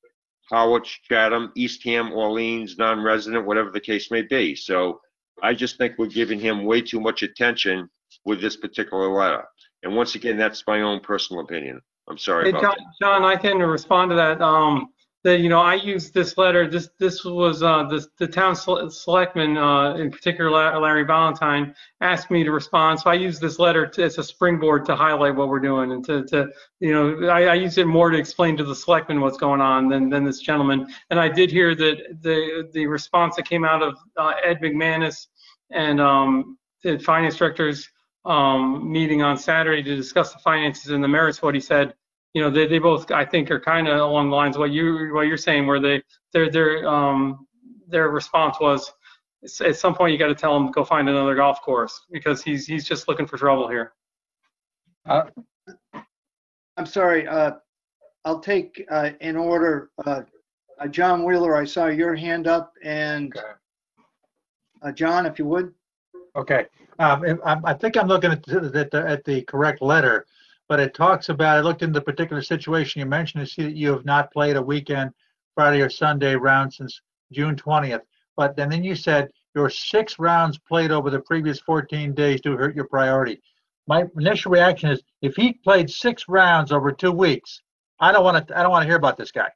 Harwich, Chatham, Eastham, Orleans, non-resident, whatever the case may be. So I just think we're giving him way too much attention with this particular letter. And once again, that's my own personal opinion. I'm sorry Hey, about John, that. John, I can respond to that. Um, that, you know, I used this letter, this, this was, uh, the, the town selectman, uh, in particular Larry Ballantine, asked me to respond. So I used this letter to, as a springboard to highlight what we're doing and to, to, you know, I, I used it more to explain to the selectman what's going on than, than this gentleman. And I did hear that the, the response that came out of, uh, Ed McManus and, um, the finance director's, um, meeting on Saturday to discuss the finances and the merits, what he said, you know, they, they both, I think, are kind of along the lines of what you, what you're saying, where they, their, their, um, their response was, at some point, you got to tell him, to go find another golf course, because he's, he's just looking for trouble here. I'm sorry, uh, I'll take, uh, in order, uh, uh, John Wheeler, I saw your hand up and, Okay. uh, John, if you would. Okay, um, I'm- I think I'm looking at the, at the correct letter, but it talks about, I looked into the particular situation you mentioned, to see that you have not played a weekend Friday or Sunday round since June 20th. But then, then you said your six rounds played over the previous 14 days do hurt your priority. My initial reaction is, if he played six rounds over two weeks, I don't want to, I don't want to hear about this guy.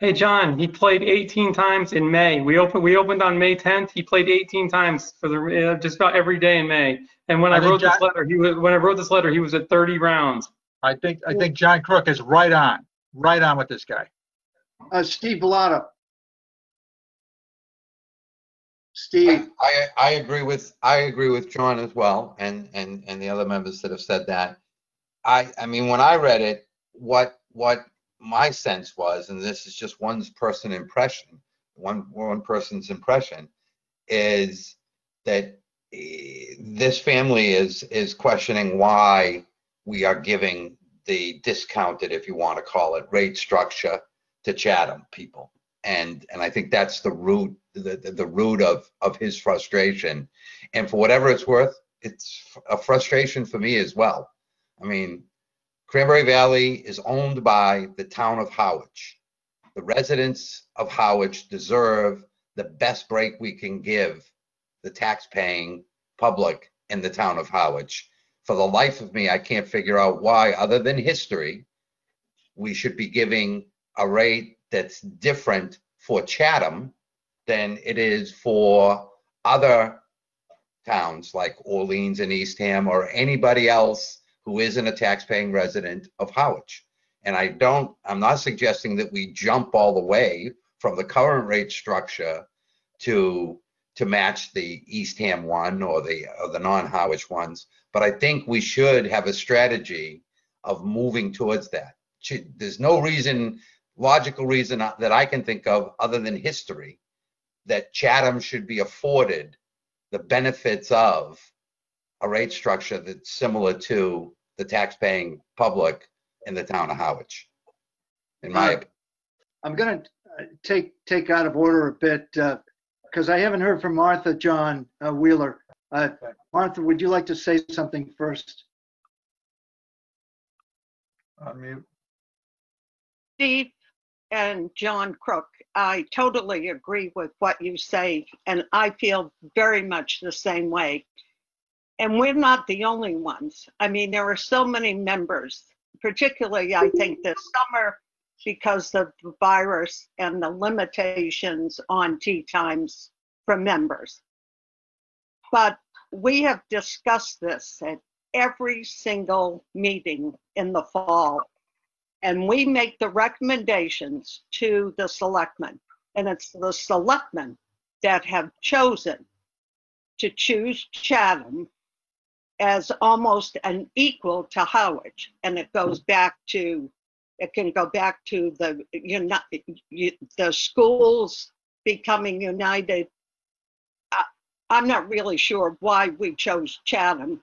Hey, John, he played 18 times in May. We opened, we opened on May 10th. He played 18 times for the, uh, just about every day in May. And when I I think wrote this letter, he was, when I wrote this letter, he was at 30 rounds. I think, I think John Crook is right on, right on with this guy. Uh, Steve Bellata. Steve, I, I agree with, I agree with John as well, and, and, and the other members that have said that. I, I mean, when I read it, what, what my sense was, and this is just one person impression, one, one person's impression, is that eh, this family is, is questioning why we are giving the discounted, if you want to call it, rate structure to Chatham people. And, and I think that's the root, the, the, the root of, of his frustration. And for whatever it's worth, it's a frustration for me as well. I mean, Cranberry Valley is owned by the town of Harwich. The residents of Harwich deserve the best break we can give the tax-paying public in the town of Harwich. For the life of me, I can't figure out why, other than history, we should be giving a rate that's different for Chatham than it is for other towns like Orleans and Eastham or anybody else who isn't a taxpaying resident of Harwich. And I don't, I'm not suggesting that we jump all the way from the current rate structure to to match the Eastham one or the or the non-Harwich ones, but I think we should have a strategy of moving towards that. There's no reason, logical reason uh, that I can think of other than history that Chatham should be afforded the benefits of a rate structure that's similar to the taxpaying public in the town of Harwich. In my, Uh, I'm going to take, take out of order a bit, because I haven't heard from Martha John uh, Wheeler. Uh, Martha, would you like to say something first? Unmute. Steve and John Crook, I totally agree with what you say, and I feel very much the same way. And we're not the only ones. I mean, there are so many members, particularly, I think, this summer because of the virus and the limitations on tee times for members. But we have discussed this at every single meeting in the fall and we make the recommendations to the selectmen. And it's the selectmen that have chosen to choose Chatham as almost an equal to Harwich. And it goes back to, it can go back to the, uni- the schools becoming united. I- I'm not really sure why we chose Chatham,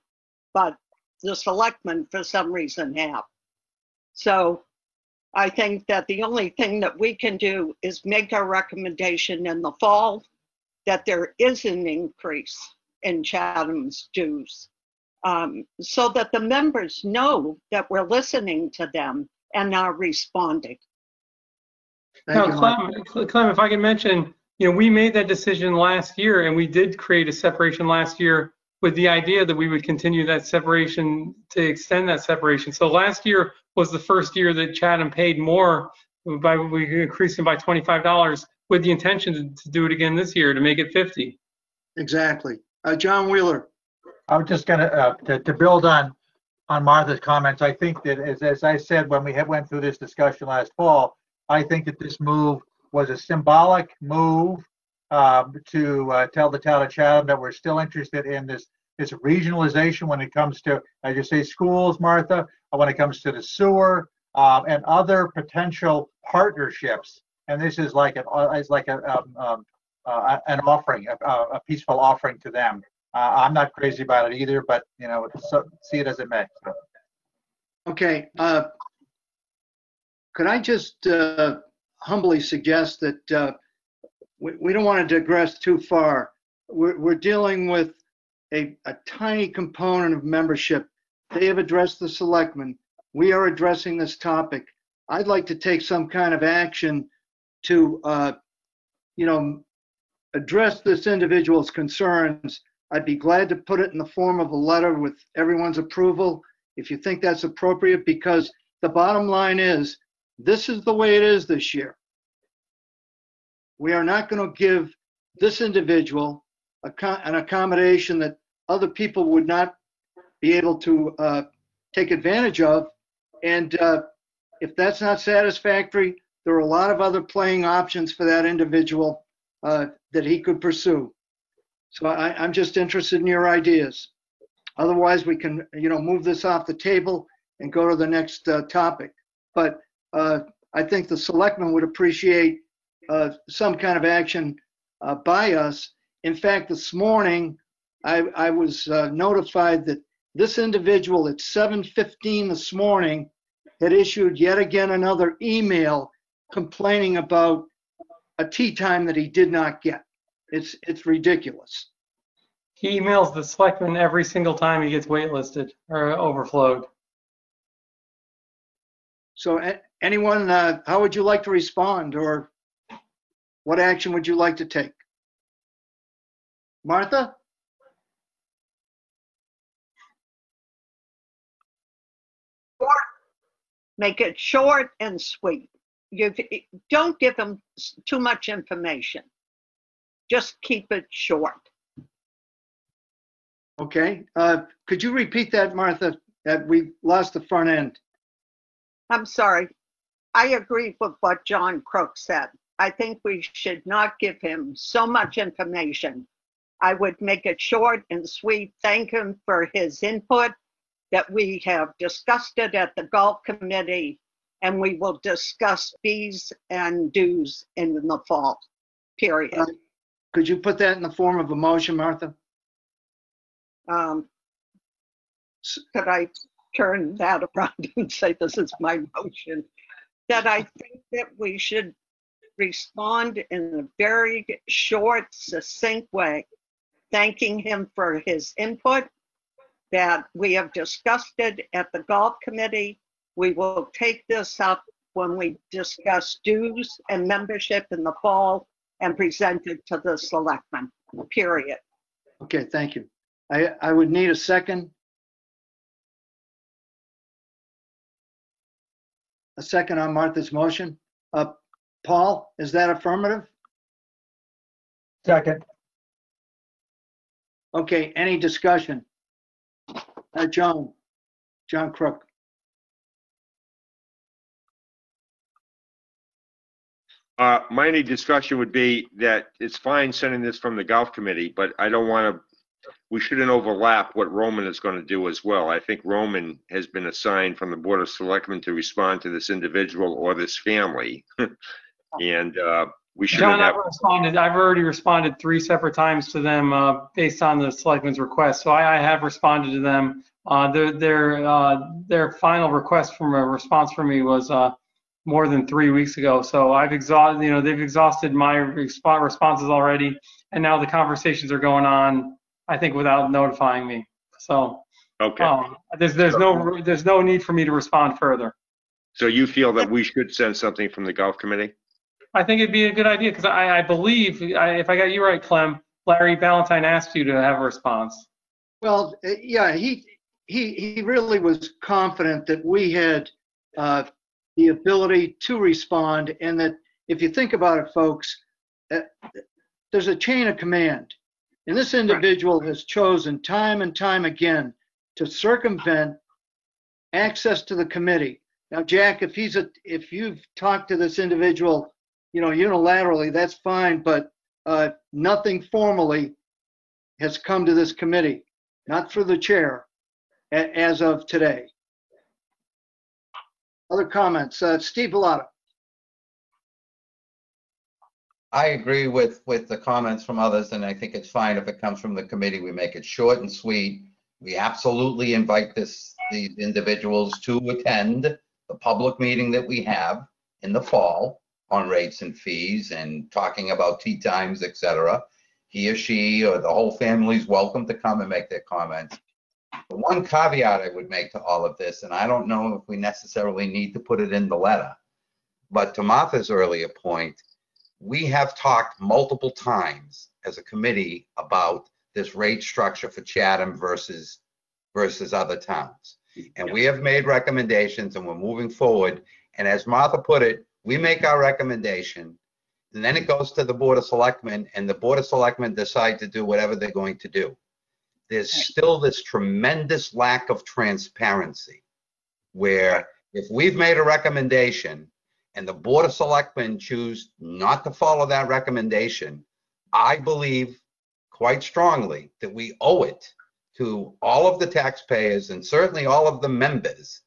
but the selectmen for some reason have. So I think that the only thing that we can do is make a recommendation in the fall that there is an increase in Chatham's dues. Um, so that the members know that we're listening to them and are responding. Thank Now, you, Clem, Clem, if I can mention, you know, we made that decision last year and we did create a separation last year with the idea that we would continue that separation to extend that separation. So last year was the first year that Chatham paid more by, we increased it by $25 with the intention to, to do it again this year to make it 50. Exactly. Uh, John Wheeler, I was just gonna, uh, to, to build on, on Martha's comments, I think that as, as I said, when we had went through this discussion last fall, I think that this move was a symbolic move, um, to, uh, tell the town of Chatham that we're still interested in this, this regionalization when it comes to, as you say, schools, Martha, uh, when it comes to the sewer, um, and other potential partnerships. And this is like, an uh, it's like a, um, um, uh, an offering, a, a peaceful offering to them. Uh, I'm not crazy about it either, but you know, so, see it as it may. So, okay, uh, could I just uh, humbly suggest that uh, we, we don't want to digress too far. We're, we're dealing with a, a tiny component of membership. They have addressed the selectmen. We are addressing this topic. I'd like to take some kind of action to, uh, you know, address this individual's concerns. I'd be glad to put it in the form of a letter with everyone's approval, if you think that's appropriate, because the bottom line is, this is the way it is this year. We are not going to give this individual an accommodation that other people would not be able to uh, take advantage of. And uh, if that's not satisfactory, there are a lot of other playing options for that individual uh, that he could pursue. So I, I'm just interested in your ideas. Otherwise, we can, you know, move this off the table and go to the next uh, topic. But uh, I think the selectmen would appreciate uh, some kind of action uh, by us. In fact, this morning, I, I was uh, notified that this individual at 7:15 this morning had issued yet again another email complaining about a tee time that he did not get. It's it's ridiculous. He emails the selectman every single time he gets waitlisted or overflowed. So a- anyone, uh, how would you like to respond or what action would you like to take? Martha? Make it short and sweet. You don't give them s- too much information. Just keep it short. Okay, uh, could you repeat that, Martha? That we lost the front end. I'm sorry. I agree with what John Crook said. I think we should not give him so much information. I would make it short and sweet. Thank him for his input, that we have discussed it at the golf committee, and we will discuss fees and dues in the fall, period. Could you put that in the form of a motion, Martha? Um, Could I turn that around and say this is my motion? That I think that we should respond in a very short, succinct way, thanking him for his input, that we have discussed it at the golf committee. We will take this up when we discuss dues and membership in the fall and present it to the selectmen, period. Okay, thank you. I, I would need a second. A second on Martha's motion. Uh, Paul, is that affirmative? Second, Okay, any discussion? Uh, John, John Crook. Uh, my only discussion would be that it's fine sending this from the golf committee, but I don't want to, we shouldn't overlap what Roman is going to do as well. I think Roman has been assigned from the Board of Selectmen to respond to this individual or this family. And, uh, we shouldn't John, have, I've responded, I've already responded three separate times to them, uh, based on the selectmen's request. So I, I have responded to them. Uh, their, their, uh, their final request from a response from me was, uh, more than three weeks ago. So I've exhausted, you know, they've exhausted my resp- responses already. And now the conversations are going on, I think, without notifying me. So Okay, Um, There's, there's no, there's no need for me to respond further. so you feel that we should send something from the Golf Committee? I think it'd be a good idea because I, I believe, I- if I got you right, Clem, Larry Ballantine asked you to have a response. Well, uh, yeah, he, he, he really was confident that we had uh, the ability to respond and that if you think about it, folks, uh, there's a chain of command. And this individual has chosen time and time again to circumvent access to the committee. Now, Jack, if he's a, if you've talked to this individual, you know, unilaterally, that's fine, but uh, nothing formally has come to this committee not through the chair, a- as of today. Other comments? Uh, Steve Bellata. I agree with, with the comments from others, and I think it's fine if it comes from the committee. We make it short and sweet. We absolutely invite this, these individuals to attend the public meeting that we have in the fall on rates and fees and talking about tee times, et cetera. He or she or the whole family is welcome to come and make their comments. The one caveat I would make to all of this, and I don't know if we necessarily need to put it in the letter, but to Martha's earlier point, we have talked multiple times as a committee about this rate structure for Chatham versus, versus other towns. And we have made recommendations and we're moving forward. And as Martha put it, we make our recommendation and then it goes to the Board of Selectmen and the Board of Selectmen decide to do whatever they're going to do. There's still this tremendous lack of transparency where if we've made a recommendation and the Board of Selectmen choose not to follow that recommendation, I believe quite strongly that we owe it to all of the taxpayers and certainly all of the members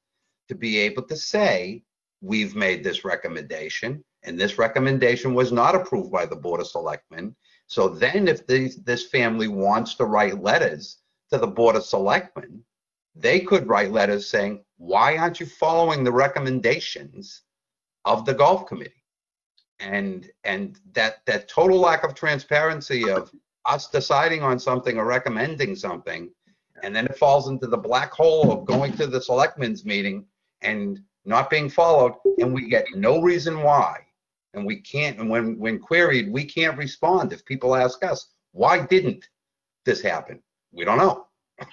to be able to say, we've made this recommendation and this recommendation was not approved by the Board of Selectmen. So then if these, this family wants to write letters to the Board of Selectmen, they could write letters saying, why aren't you following the recommendations of the golf committee? And, and that, that total lack of transparency of us deciding on something or recommending something, and then it falls into the black hole of going to the selectmen's meeting and not being followed, and we get no reason why. And we can't, and when, when queried, we can't respond if people ask us, why didn't this happen? We don't know.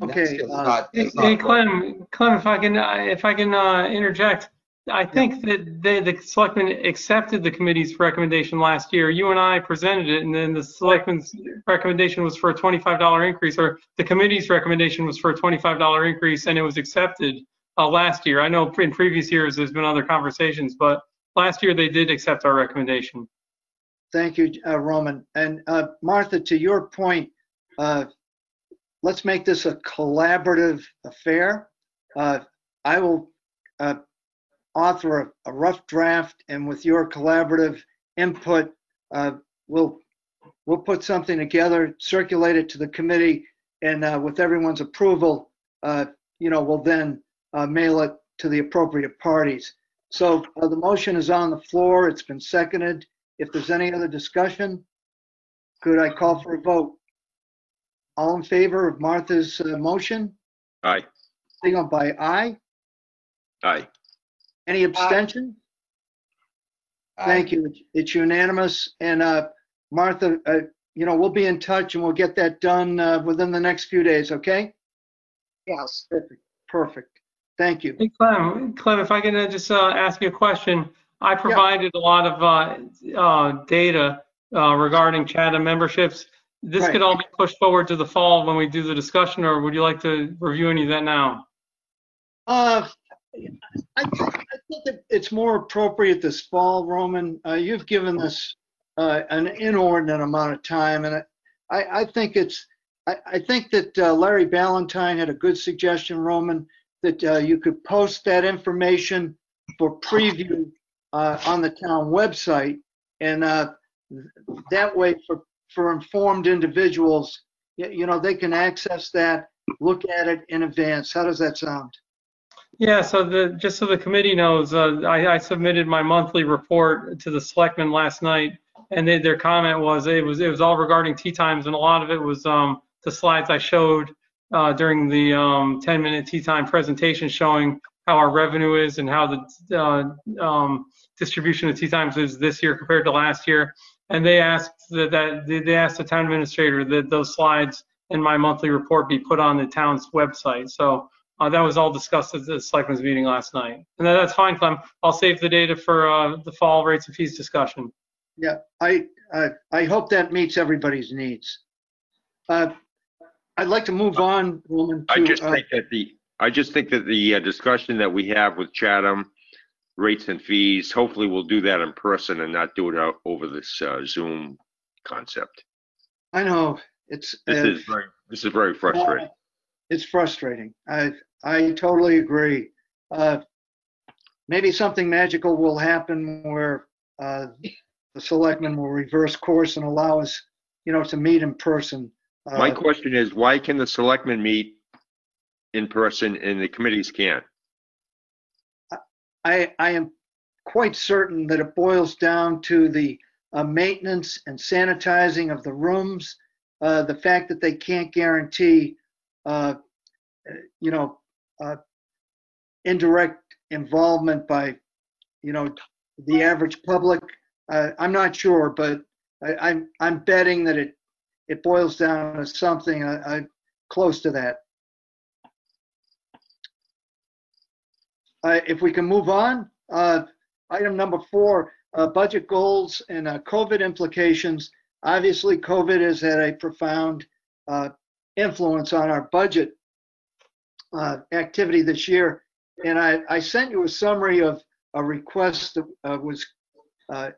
And that's Okay, just uh, not, Hey, hey, not. Clem, Clem, if I can, uh, if I can uh, interject, I think that they, the selectmen accepted the committee's recommendation last year. You and I presented it, and then the selectmen's recommendation was for a $25 increase, or the committee's recommendation was for a $25 increase, and it was accepted uh, last year. I know in previous years, there's been other conversations, but last year they did accept our recommendation. Thank you, uh, Roman. And uh, Martha, to your point, uh, let's make this a collaborative affair. Uh, I will uh, author a- a rough draft, and with your collaborative input, uh, we'll, we'll put something together, circulate it to the committee, and with everyone's approval, you know, we'll then mail it to the appropriate parties. So uh, the motion is on the floor. It's been seconded. If there's any other discussion, could I call for a vote? All in favor of Martha's uh, motion, Aye, signal by aye. aye. Any abstention? Thank you. It's unanimous. And uh, Martha, uh, you know, we'll be in touch and we'll get that done uh, within the next few days, okay? Yes. Perfect, perfect. Thank you. Hey, Clem, Clem, if I can uh, just uh, ask you a question. I provided a lot of uh, uh, data uh, regarding Chatham memberships. This Right. could all be pushed forward to the fall when we do the discussion, or would you like to review any of that now? Uh, I think I think that it's more appropriate this fall, Roman. Uh, You've given us uh, an inordinate amount of time, and I, I think it's, I, I think that uh, Larry Ballantine had a good suggestion, Roman, that uh, you could post that information for preview uh, on the town website, and uh, that way, for, for informed individuals, you know, they can access that, look at it in advance. How does that sound? Yeah, so the, just so the committee knows, uh, I, I submitted my monthly report to the selectmen last night, and they, their comment was, it was, it was all regarding tee times, and a lot of it was, um, the slides I showed uh, during the um, 10-minute tee time presentation showing how our revenue is and how the uh, um, distribution of tee times is this year compared to last year. And they asked that, that they asked the town administrator that those slides in my monthly report be put on the town's website. So uh, that was all discussed at the selectmen's meeting last night. And that- that's fine, Clem. I'll save the data for uh, the fall rates and fees discussion. Yeah, I, I, I hope that meets everybody's needs. Uh, I'd like to move on, Roman, I just uh, think that the, I just think that the uh, discussion that we have with Chatham, rates and fees, hopefully we'll do that in person and not do it out over this uh, Zoom concept. I know, it's. This uh, is very, this is very frustrating. It's frustrating. I, I totally agree. Uh, Maybe something magical will happen where uh, the selectmen will reverse course and allow us, you know, to meet in person. My Uh, question is, why can the selectmen meet in person and the committees can't? I, I am quite certain that it boils down to the uh, maintenance and sanitizing of the rooms, uh, the fact that they can't guarantee, uh, uh, you know, uh, indirect involvement by, you know, the average public. Uh, I'm not sure, but I, I'm, I'm betting that it, it boils down to something uh, uh, close to that. Uh, If we can move on, uh, item number four, uh, budget goals and uh, COVID implications. Obviously, COVID has had a profound influence on our budget activity this year. And I, I sent you a summary of a request that was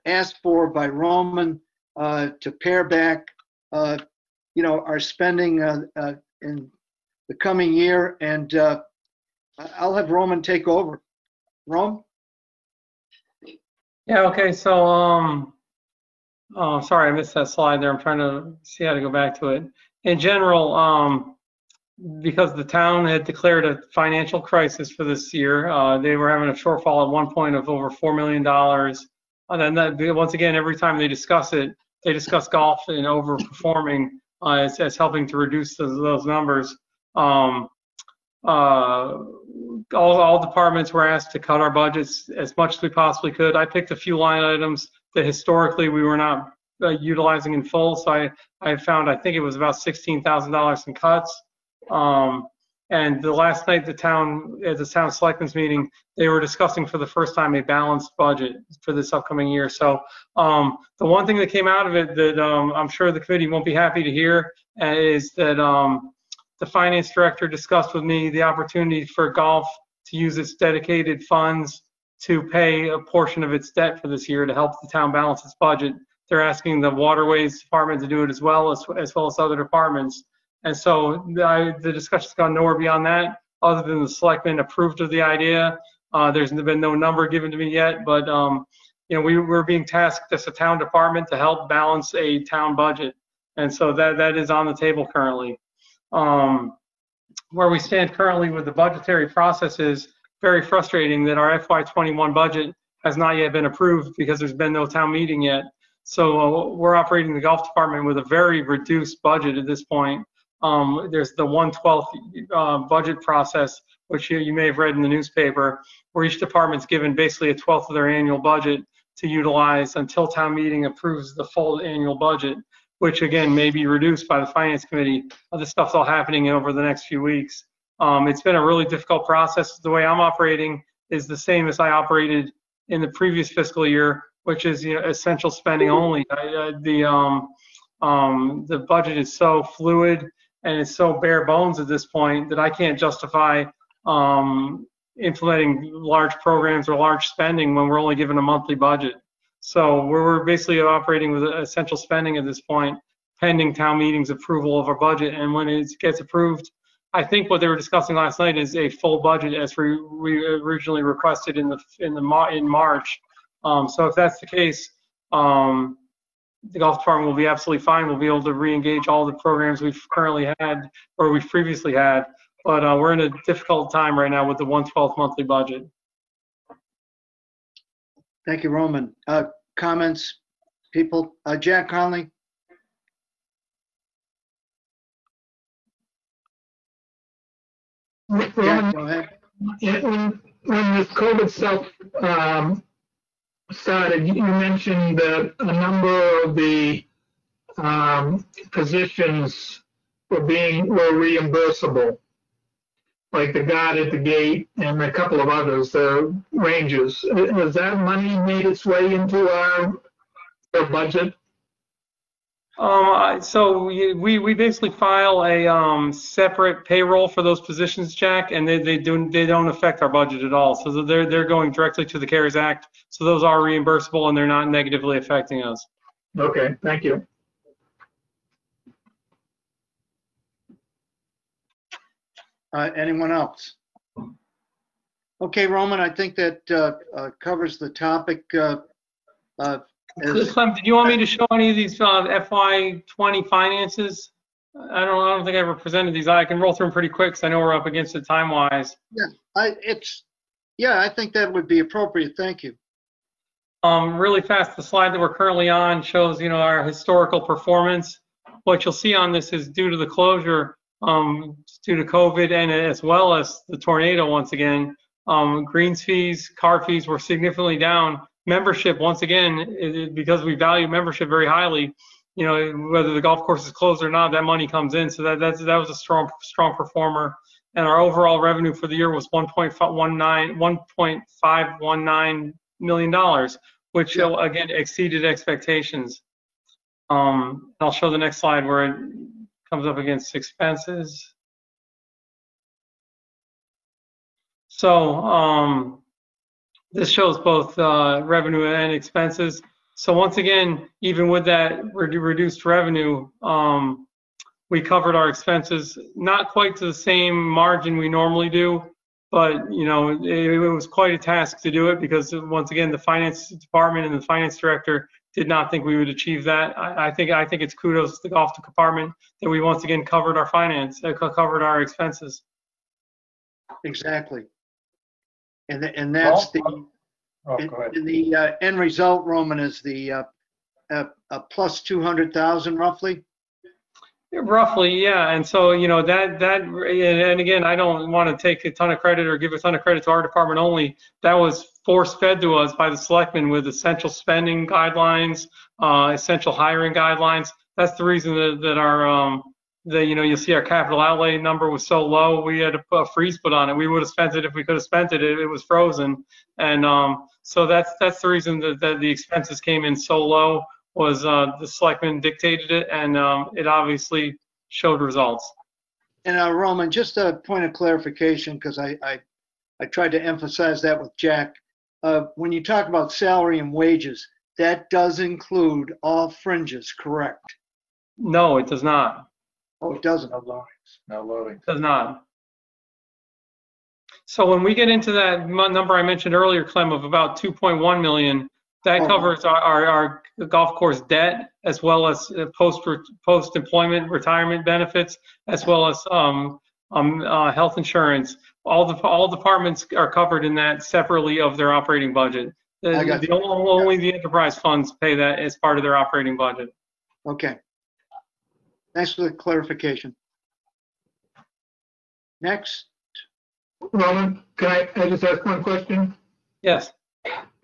asked for by Roman to pare back, uh, you know, our spending uh, uh, in the coming year. And uh, I'll have Roman take over. Rome? Yeah, okay, so, um, oh, sorry, I missed that slide there. I'm trying to see how to go back to it. In general, um, because the town had declared a financial crisis for this year, uh, they were having a shortfall at one point of over $4 million. And then that, once again, every time they discuss it, they discuss golf and overperforming uh, as, as helping to reduce those, those numbers. Um, uh, all, all departments were asked to cut our budgets as much as we possibly could. I picked a few line items that historically we were not uh, utilizing in full. So I, I found, I think it was about $16,000 in cuts. Um, and the last night, the town, at the town selectmen's meeting, they were discussing for the first time a balanced budget for this upcoming year. So um, the one thing that came out of it that um, I'm sure the committee won't be happy to hear uh, is that um, the finance director discussed with me the opportunity for golf to use its dedicated funds to pay a portion of its debt for this year to help the town balance its budget. They're asking the waterways department to do it as well as, as well as other departments. And so I, the discussion's gone nowhere beyond that, other than the selectmen approved of the idea. Uh, there's been no number given to me yet, but, um, you know, we, we're being tasked as a town department to help balance a town budget. And so that, that is on the table currently. Um, where we stand currently with the budgetary process is very frustrating that our FY21 budget has not yet been approved because there's been no town meeting yet. So uh, we're operating the golf department with a very reduced budget at this point. Um, there's the 112th uh, budget process, which you, you may have read in the newspaper, where each department's given basically a twelfth of their annual budget to utilize until town meeting approves the full annual budget, which again may be reduced by the finance committee. This stuff's all happening over the next few weeks. Um, it's been a really difficult process. The way I'm operating is the same as I operated in the previous fiscal year, which is you know, essential spending only. I, I, the um, um, the budget is so fluid and it's so bare bones at this point that I can't justify um, implementing large programs or large spending when we're only given a monthly budget. So we're, basically operating with essential spending at this point, pending town meeting's approval of our budget. And when it gets approved, I think what they were discussing last night is a full budget as we, we originally requested in the in the in March. Um, so if that's the case, um, the golf department will be absolutely fine. We'll be able to re-engage all the programs we've currently had or we've previously had. But uh, we're in a difficult time right now with the 112th monthly budget. Thank you, Roman. Uh, Comments, people? Uh, Jack Conley? Jack, Roman, go ahead. Yeah, when, when this COVID stuff, um, started, you mentioned that a number of the, um, positions were being, were reimbursable. Like the guard at the gate and a couple of others, the rangers. Has that money made its way into our, our budget? Um, so we, we we basically file a, um, separate payroll for those positions, Jack, and they, they don't, they don't affect our budget at all. So they're, they're going directly to the CARES Act. So those are reimbursable and they're not negatively affecting us. Okay, thank you. Uh, anyone else? Okay, Roman, I think that, uh, uh, covers the topic, Clem, did you want me to show any of these, uh, FY twenty finances? I don't, I don't think I ever presented these. I can roll through them pretty quick because I know we're up against it time wise. I, it's, yeah, I think that would be appropriate. Thank you. Um, really fast, the slide that we're currently on shows, you know, our historical performance. What you'll see on this is due to the closure, um, due to COVID and as well as the tornado once again, um, greens fees, car fees were significantly down. Membership, once again, it- because we value membership very highly, you know, whether the golf course is closed or not, that money comes in. So that, that's, that was a strong, strong performer. And our overall revenue for the year was 1.19, 1.519 million dollars, which Yeah. again exceeded expectations. Um, I'll show the next slide where it comes up against expenses. So um, this shows both uh, revenue and expenses. So once again, even with that redu- reduced revenue, um, we covered our expenses, not quite to the same margin we normally do, but you know, it, it was quite a task to do it because once again, the finance department and the finance director did not think we would achieve that. I, I think I think it's kudos to the golf department that we once again covered our finance, uh, covered our expenses. Exactly. And, th- and that's the, Oh, and and the, uh, end result, Roman, is the, uh, uh, uh, plus 200,000 roughly? Roughly, yeah. And so, you know, that, that, and and again, I don't want to take a ton of credit or give a ton of credit to our department only. That was force fed to us by the selectmen with essential spending guidelines, uh, essential hiring guidelines. That's the reason that, that our, um, that, you know, you'll see our capital outlay number was so low, we had to put a freeze put on it. We would have spent it if we could have spent it. It, it was frozen. And, um, so that's, that's the reason that, that the expenses came in so low was, uh, the selectmen dictated it and, um, it obviously showed results. And, uh, Roman, just a point of clarification, because I, I, I tried to emphasize that with Jack. Uh, when you talk about salary and wages, that does include all fringes, correct? No, it does not. Oh, it doesn't. No loadings, no loading. It does not. So when we get into that mu- number I mentioned earlier, Clem, of about 2.1 million, that Oh. covers our, our, our golf course debt as well as uh, post post employment retirement benefits as well as um, um, uh, health insurance. All the all departments are covered in that separately of their operating budget. The, I got the you. only, only the enterprise funds pay that as part of their operating budget. Okay. Thanks for the clarification. Next, Roman, can I, I just ask one question? Yes.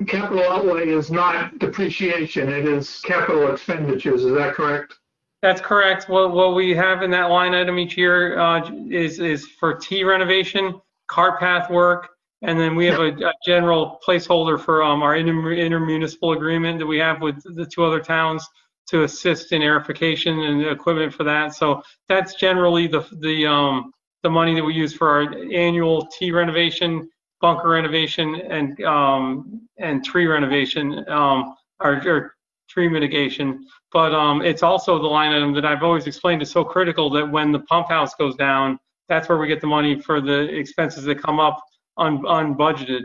Capital outlay is not depreciation, it is capital expenditures, is that correct? That's correct. What, what we have in that line item each year uh, is, is for tee renovation, cart path work, and then we have a, a general placeholder for um, our inter- intermunicipal agreement that we have with the two other towns to assist in aerification and equipment for that. So that's generally the, the, um, the money that we use for our annual tee renovation, bunker renovation, and, um, and tree renovation, um, or, tree mitigation. But um, it's also the line item that I've always explained is so critical that when the pump house goes down, that's where we get the money for the expenses that come up un- unbudgeted.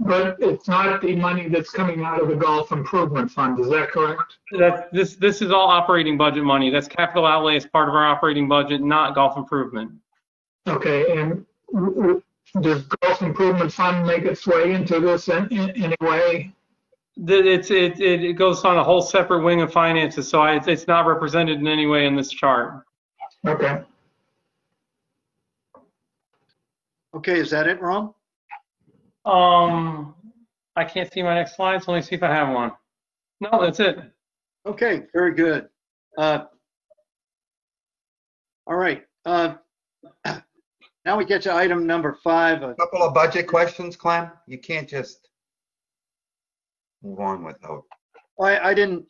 But it's not the money that's coming out of the golf improvement fund, is that correct? That this this is all operating budget money. That's capital outlay as part of our operating budget, not golf improvement. Okay, and w- w- does golf improvement fund make its way into this in, in any way? The- It's it, it it goes on a whole separate wing of finances, so I, it's not represented in any way in this chart. Okay, Okay, is that it, Ron? Um, I can't see my next slide, so let me see if I have one. No, that's it. Okay, very good. Uh, All right. uh, Now we get to item number five. A Couple of budget questions, Clem? You can't just move on without. I, I didn't,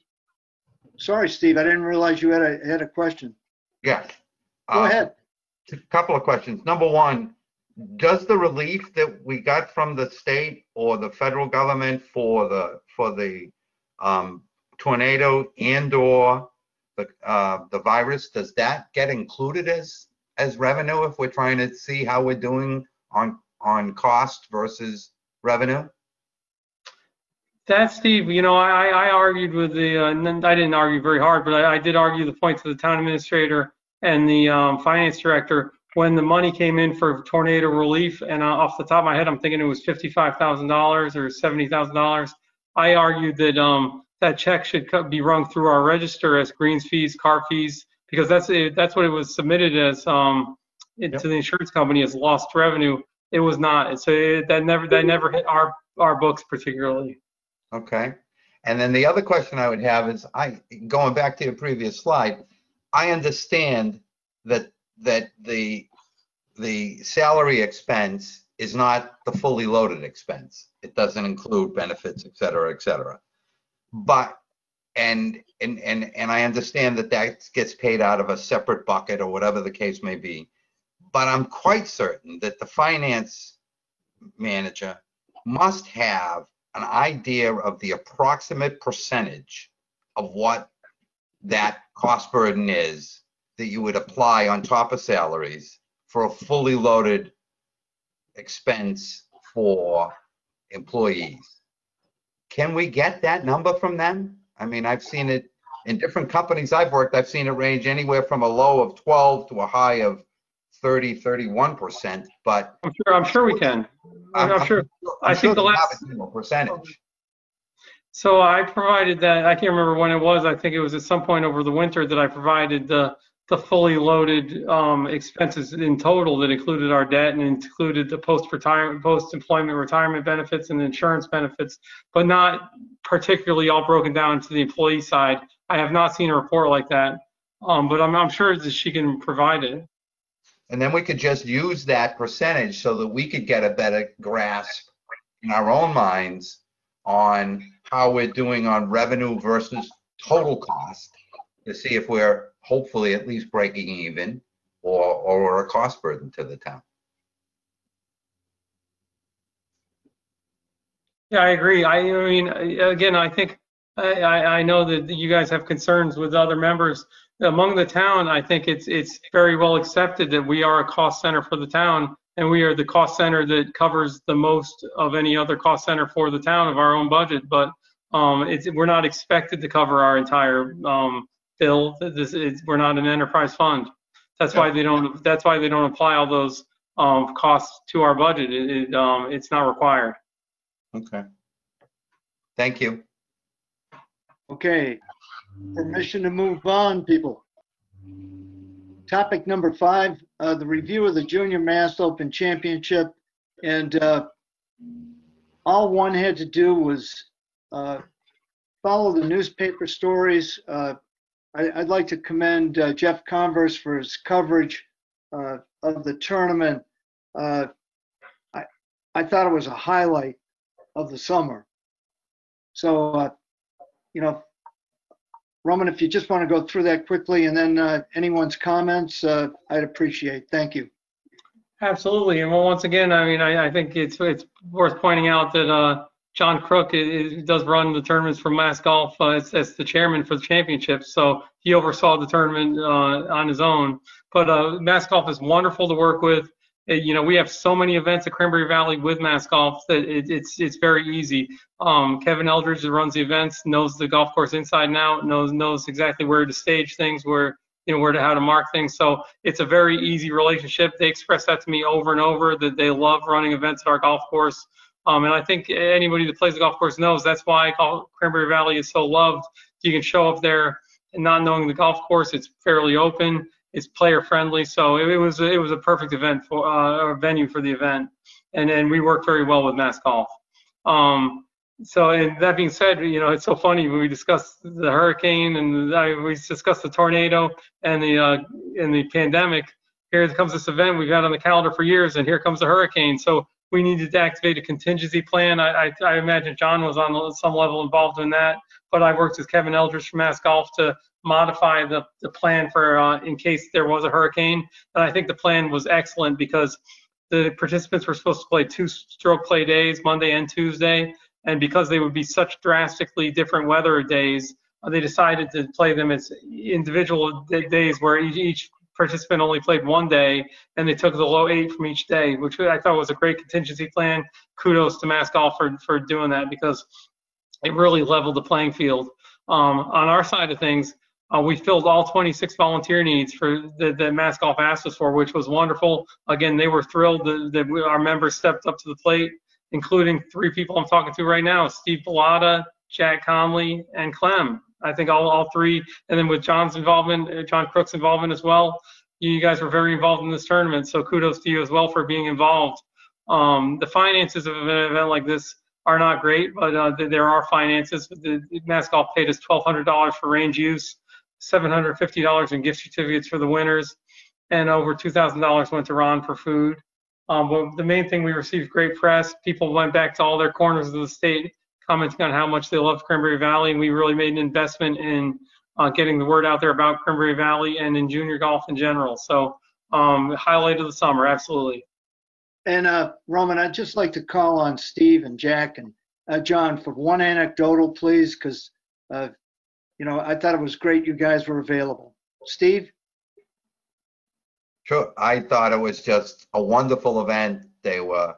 sorry, Steve, I didn't realize you had a, had a question. Yes. Go Uh, ahead. A couple of questions. Number one, does the relief that we got from the state or the federal government for the, for the um, tornado and/or the, uh, the virus, does that get included as, as revenue if we're trying to see how we're doing on, on cost versus revenue? That, Steve, you know, I, I argued with the, uh, n- I didn't argue very hard, but I, I did argue the point to the town administrator and the um, finance director when the money came in for tornado relief. And uh, off the top of my head, I'm thinking it was $55,000 or $70,000. I argued that um, that check should be rung through our register as greens fees, car fees, because that's it, that's what it was submitted as um, Yep. to the insurance company as lost revenue. It was not. So it, that never that never hit our our books particularly. Okay. And then the other question I would have is, I, going back to your previous slide, I understand that, that the, the salary expense is not the fully loaded expense. It doesn't include benefits, et cetera, et cetera. But, and, and, and, and I understand that that gets paid out of a separate bucket or whatever the case may be. But I'm quite certain that the finance manager must have an idea of the approximate percentage of what that cost burden is that you would apply on top of salaries for a fully loaded expense for employees. Can we get that number from them? I mean, I've seen it in different companies I've worked, I've seen it range anywhere from a low of 12 to a high of 30, 31%, but I'm sure I'm sure we can. I'm, I'm sure. I I'm think sure the last- Percentage. So I provided that. I can't remember when it was. I think it was at some point over the winter that I provided the the fully loaded um, expenses in total that included our debt and included the post retirement post employment retirement benefits and insurance benefits, but not particularly all broken down to the employee side. I have not seen a report like that, um, but I'm, I'm sure that she can provide it. And then we could just use that percentage so that we could get a better grasp in our own minds on how we're doing on revenue versus total cost to see if we're hopefully at least breaking even or, or a cost burden to the town. Yeah, I agree. I, I mean, again, I think I, I know that you guys have concerns with other members among the town. I think it's it's very well accepted that we are a cost center for the town, and we are the cost center that covers the most of any other cost center for the town of our own budget. But um, it's we're not expected to cover our entire um, bill. This is we're not an enterprise fund. That's why they don't. That's why they don't apply all those um, costs to our budget. It, it, um, it's not required. Okay. Thank you. Okay, permission to move on, people. Topic number five, uh, the review of the Junior Mass Open Championship. And, uh, all one had to do was, uh, follow the newspaper stories. Uh, I, I'd like to commend uh, Jeff Converse for his coverage, uh, of the tournament. Uh, I, I thought it was a highlight of the summer. So, uh, you know, Roman, if you just want to go through that quickly and then uh, anyone's comments, uh, I'd appreciate. Thank you. Absolutely. And well, once again, I mean, I, I think it's it's worth pointing out that uh, John Crook is, does run the tournaments for Mass Golf uh, the chairman for the championship. So he oversaw the tournament uh, on his own. But uh, Mass Golf is wonderful to work with. Uh, you know, we have so many events at Cranberry Valley with Mass Golf that it, it's it's very easy. Um, Kevin Eldridge, that runs the events, knows the golf course inside and out, knows knows exactly where to stage things, where you know where to how to mark things. So it's a very easy relationship. They express that to me over and over that they love running events at our golf course. Um, and I think anybody that plays the golf course knows that's why Cranberry Valley is so loved. You can show up there and not knowing the golf course, it's fairly open. It's player friendly, so it, it was it was a perfect event for uh, or venue for the event, and and we worked very well with Mass Golf. Um, so and that being said, you know it's so funny when we discuss the hurricane and I, we discussed the tornado and the uh, and the pandemic. Here comes this event we've had on the calendar for years, and here comes the hurricane. So we needed to activate a contingency plan. I, I, I imagine John was on some level involved in that, but I worked with Kevin Eldridge from Mass Golf to modify the, the plan for uh, in case there was a hurricane. And I think the plan was excellent because the participants were supposed to play two stroke play days, Monday and Tuesday. And because they would be such drastically different weather days, they decided to play them as individual days where each, each participant only played one day and they took the low eight from each day, which I thought was a great contingency plan. Kudos to Mass Golf for, for doing that because it really leveled the playing field. Um, on our side of things, uh, we filled all 26 volunteer needs for the, the Mass Golf asked us for, which was wonderful. Again, they were thrilled that, that we, our members stepped up to the plate, including three people I'm talking to right now, Steve Bellata, Jack Conley, and Clem. I think all, all three, and then with John's involvement, uh, John Crook's involvement as well, you guys were very involved in this tournament, so kudos to you as well for being involved. Um, the finances of an event like this are not great, but uh, there are finances. The Mass Golf paid us $1,200 for range use, $750 in gift certificates for the winners, and over $2,000 went to Ron for food. Um, but the main thing, we received great press. People went back to all their corners of the state commenting on how much they loved Cranberry Valley, and we really made an investment in uh, getting the word out there about Cranberry Valley and in junior golf in general. So um, highlight of the summer, absolutely. And uh, Roman, I'd just like to call on Steve and Jack and uh, John for one anecdotal, please, because uh, you know I thought it was great you guys were available. Steve, Sure. I thought it was just a wonderful event. They were,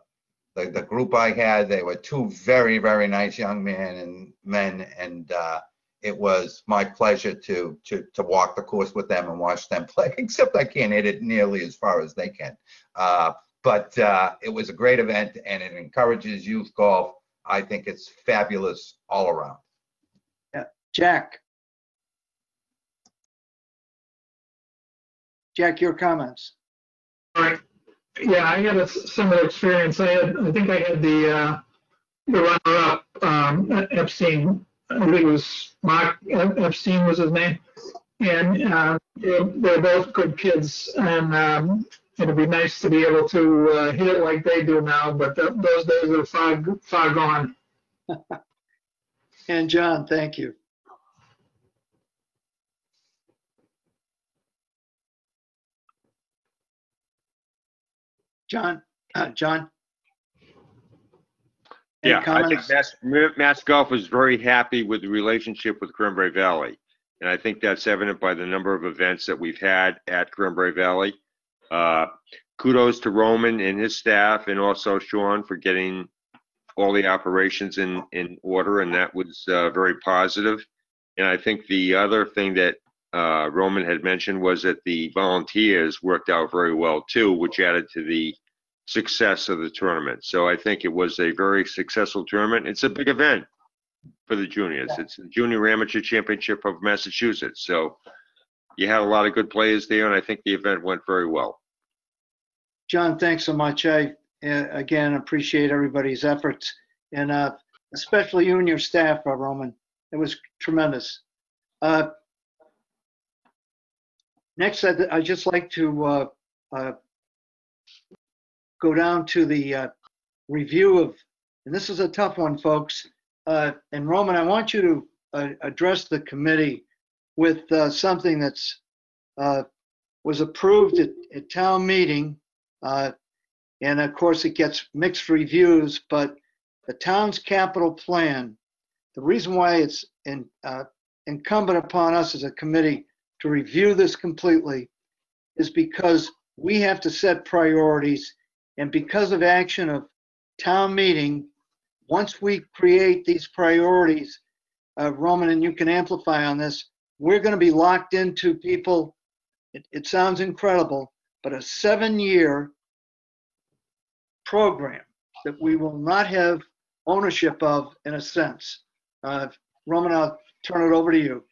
the, the group I had, they were two very, very nice young men and men. And uh, it was my pleasure to, to, to walk the course with them and watch them play, except I can't hit it nearly as far as they can. Uh, but uh, it was a great event and it encourages youth golf. I think it's fabulous all around. Yeah, Jack. Jack, your comments. Right. Yeah, I had a similar experience. I had, I think I had the, uh, the runner-up, um, Epstein. I think it was Mark Epstein was his name. And, uh, they're, both good kids and, um, it'd be nice to be able to, uh, hit it like they do now, but th- those days are far, far gone. And John, thank you. John, uh, John? Any Yeah, I think comments? Mass, Mass Golf was very happy with the relationship with Cranberry Valley. And I think that's evident by the number of events that we've had at Cranberry Valley. Uh, kudos to Roman and his staff and also Sean for getting all the operations in, in order, and that was uh, very positive. And I think the other thing that uh, Roman had mentioned was that the volunteers worked out very well too, which added to the success of the tournament. So I think it was a very successful tournament. It's a big event for the juniors. It's the Junior Amateur Championship of Massachusetts. So you had a lot of good players there, and I think the event went very well. John, thanks so much. I, uh, again, appreciate everybody's efforts and uh, especially you and your staff, uh, Roman. It was tremendous. Uh, Next, I'd, I'd just like to uh, uh, go down to the uh, review of, and this is a tough one, folks. Uh, And Roman, I want you to uh, address the committee with uh, something that's, was approved at, at town meeting. And of course, it gets mixed reviews, but the town's capital plan, the reason why it's in, incumbent upon us as a committee to review this completely is because we have to set priorities. And because of action of town meeting, once we create these priorities, uh, Roman, and you can amplify on this, we're going to be locked into people. It, it sounds incredible, but a seven-year program that we will not have ownership of in a sense. Uh, Roman, I'll turn it over to you.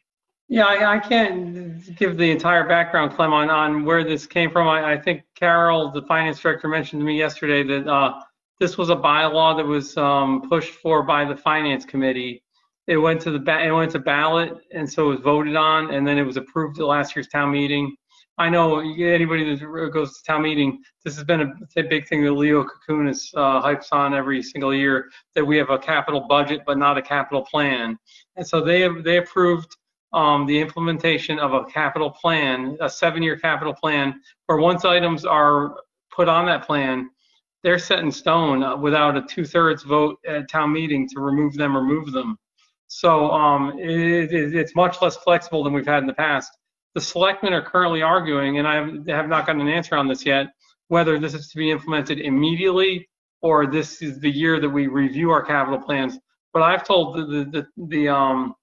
Yeah, I, I can't give the entire background, Clem, on, on where this came from. I, I think Carol, the finance director, mentioned to me yesterday that uh, this was a bylaw that was um, pushed for by the finance committee. It went to the ba- it went to ballot, and so it was voted on, and then it was approved at last year's town meeting. I know anybody that goes to town meeting, this has been a, big thing that Leo Kukunis uh, hypes on every single year that we have a capital budget but not a capital plan, and so they they approved um, the implementation of a capital plan, a seven-year capital plan, where once items are put on that plan, they're set in stone without a two-thirds vote at town meeting to remove them or move them. So um, it, it, it's much less flexible than we've had in the past. The selectmen are currently arguing, and I have, have not gotten an answer on this yet, whether this is to be implemented immediately or this is the year that we review our capital plans. But I've told the, the, the, the um,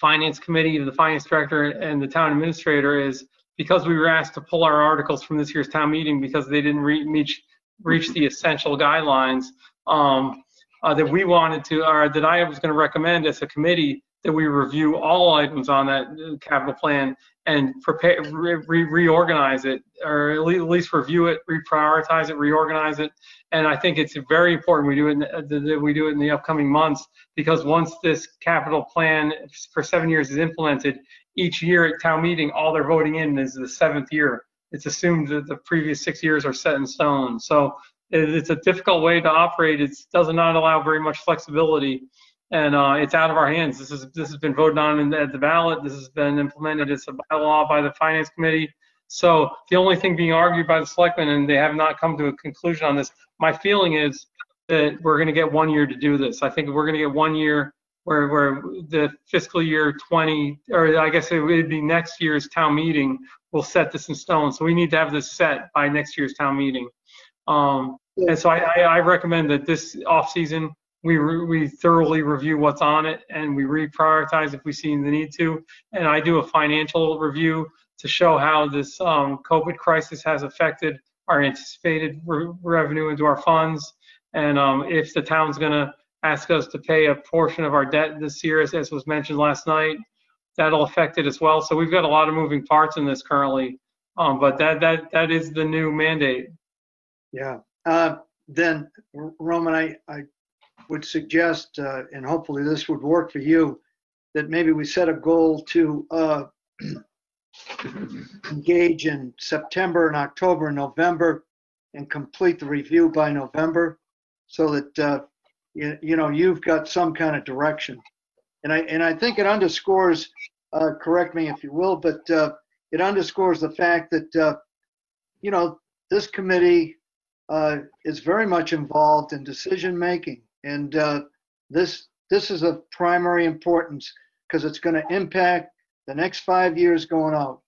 finance committee, the finance director, and the town administrator is because we were asked to pull our articles from this year's town meeting because they didn't reach reach the essential guidelines um, uh, that we wanted to, or that I was going to recommend as a committee that we review all items on that uh, capital plan and prepare, re- reorganize it, or at least review it, reprioritize it, reorganize it. And I think it's very important we do it in, that we do it in the upcoming months because once this capital plan for seven years is implemented, each year at town meeting, all they're voting in is the seventh year. It's assumed that the previous six years are set in stone. So it's a difficult way to operate. It does not allow very much flexibility and uh, it's out of our hands. This is this has been voted on the, at the ballot. This has been implemented as a bylaw by the finance committee. So the only thing being argued by the selectmen, and they have not come to a conclusion on this. My feeling is that we're going to get one year to do this. I think we're going to get one year where where the fiscal year 20, or I guess it would be next year's town meeting will set this in stone. So we need to have this set by next year's town meeting. Um, and so I, I, I recommend that this off season we, re- we thoroughly review what's on it and we reprioritize if we see the need to. And I do a financial review to show how this um, COVID crisis has affected our anticipated re- revenue into our funds. And um, if the town's going to ask us to pay a portion of our debt this year, as, as was mentioned last night, that'll affect it as well. So we've got a lot of moving parts in this currently. Um, but that, that, that is the new mandate. Yeah. Uh, Then, Roman, I, I would suggest, uh, and hopefully this would work for you, that maybe we set a goal to uh, engage in September and October and November and complete the review by November so that, uh, you, you know, you've got some kind of direction. And I, and I think it underscores, uh, correct me if you will, but uh, it underscores the fact that, uh, you know, this committee uh, is very much involved in decision making. And uh, this this is of primary importance because it's going to impact the next five years going out.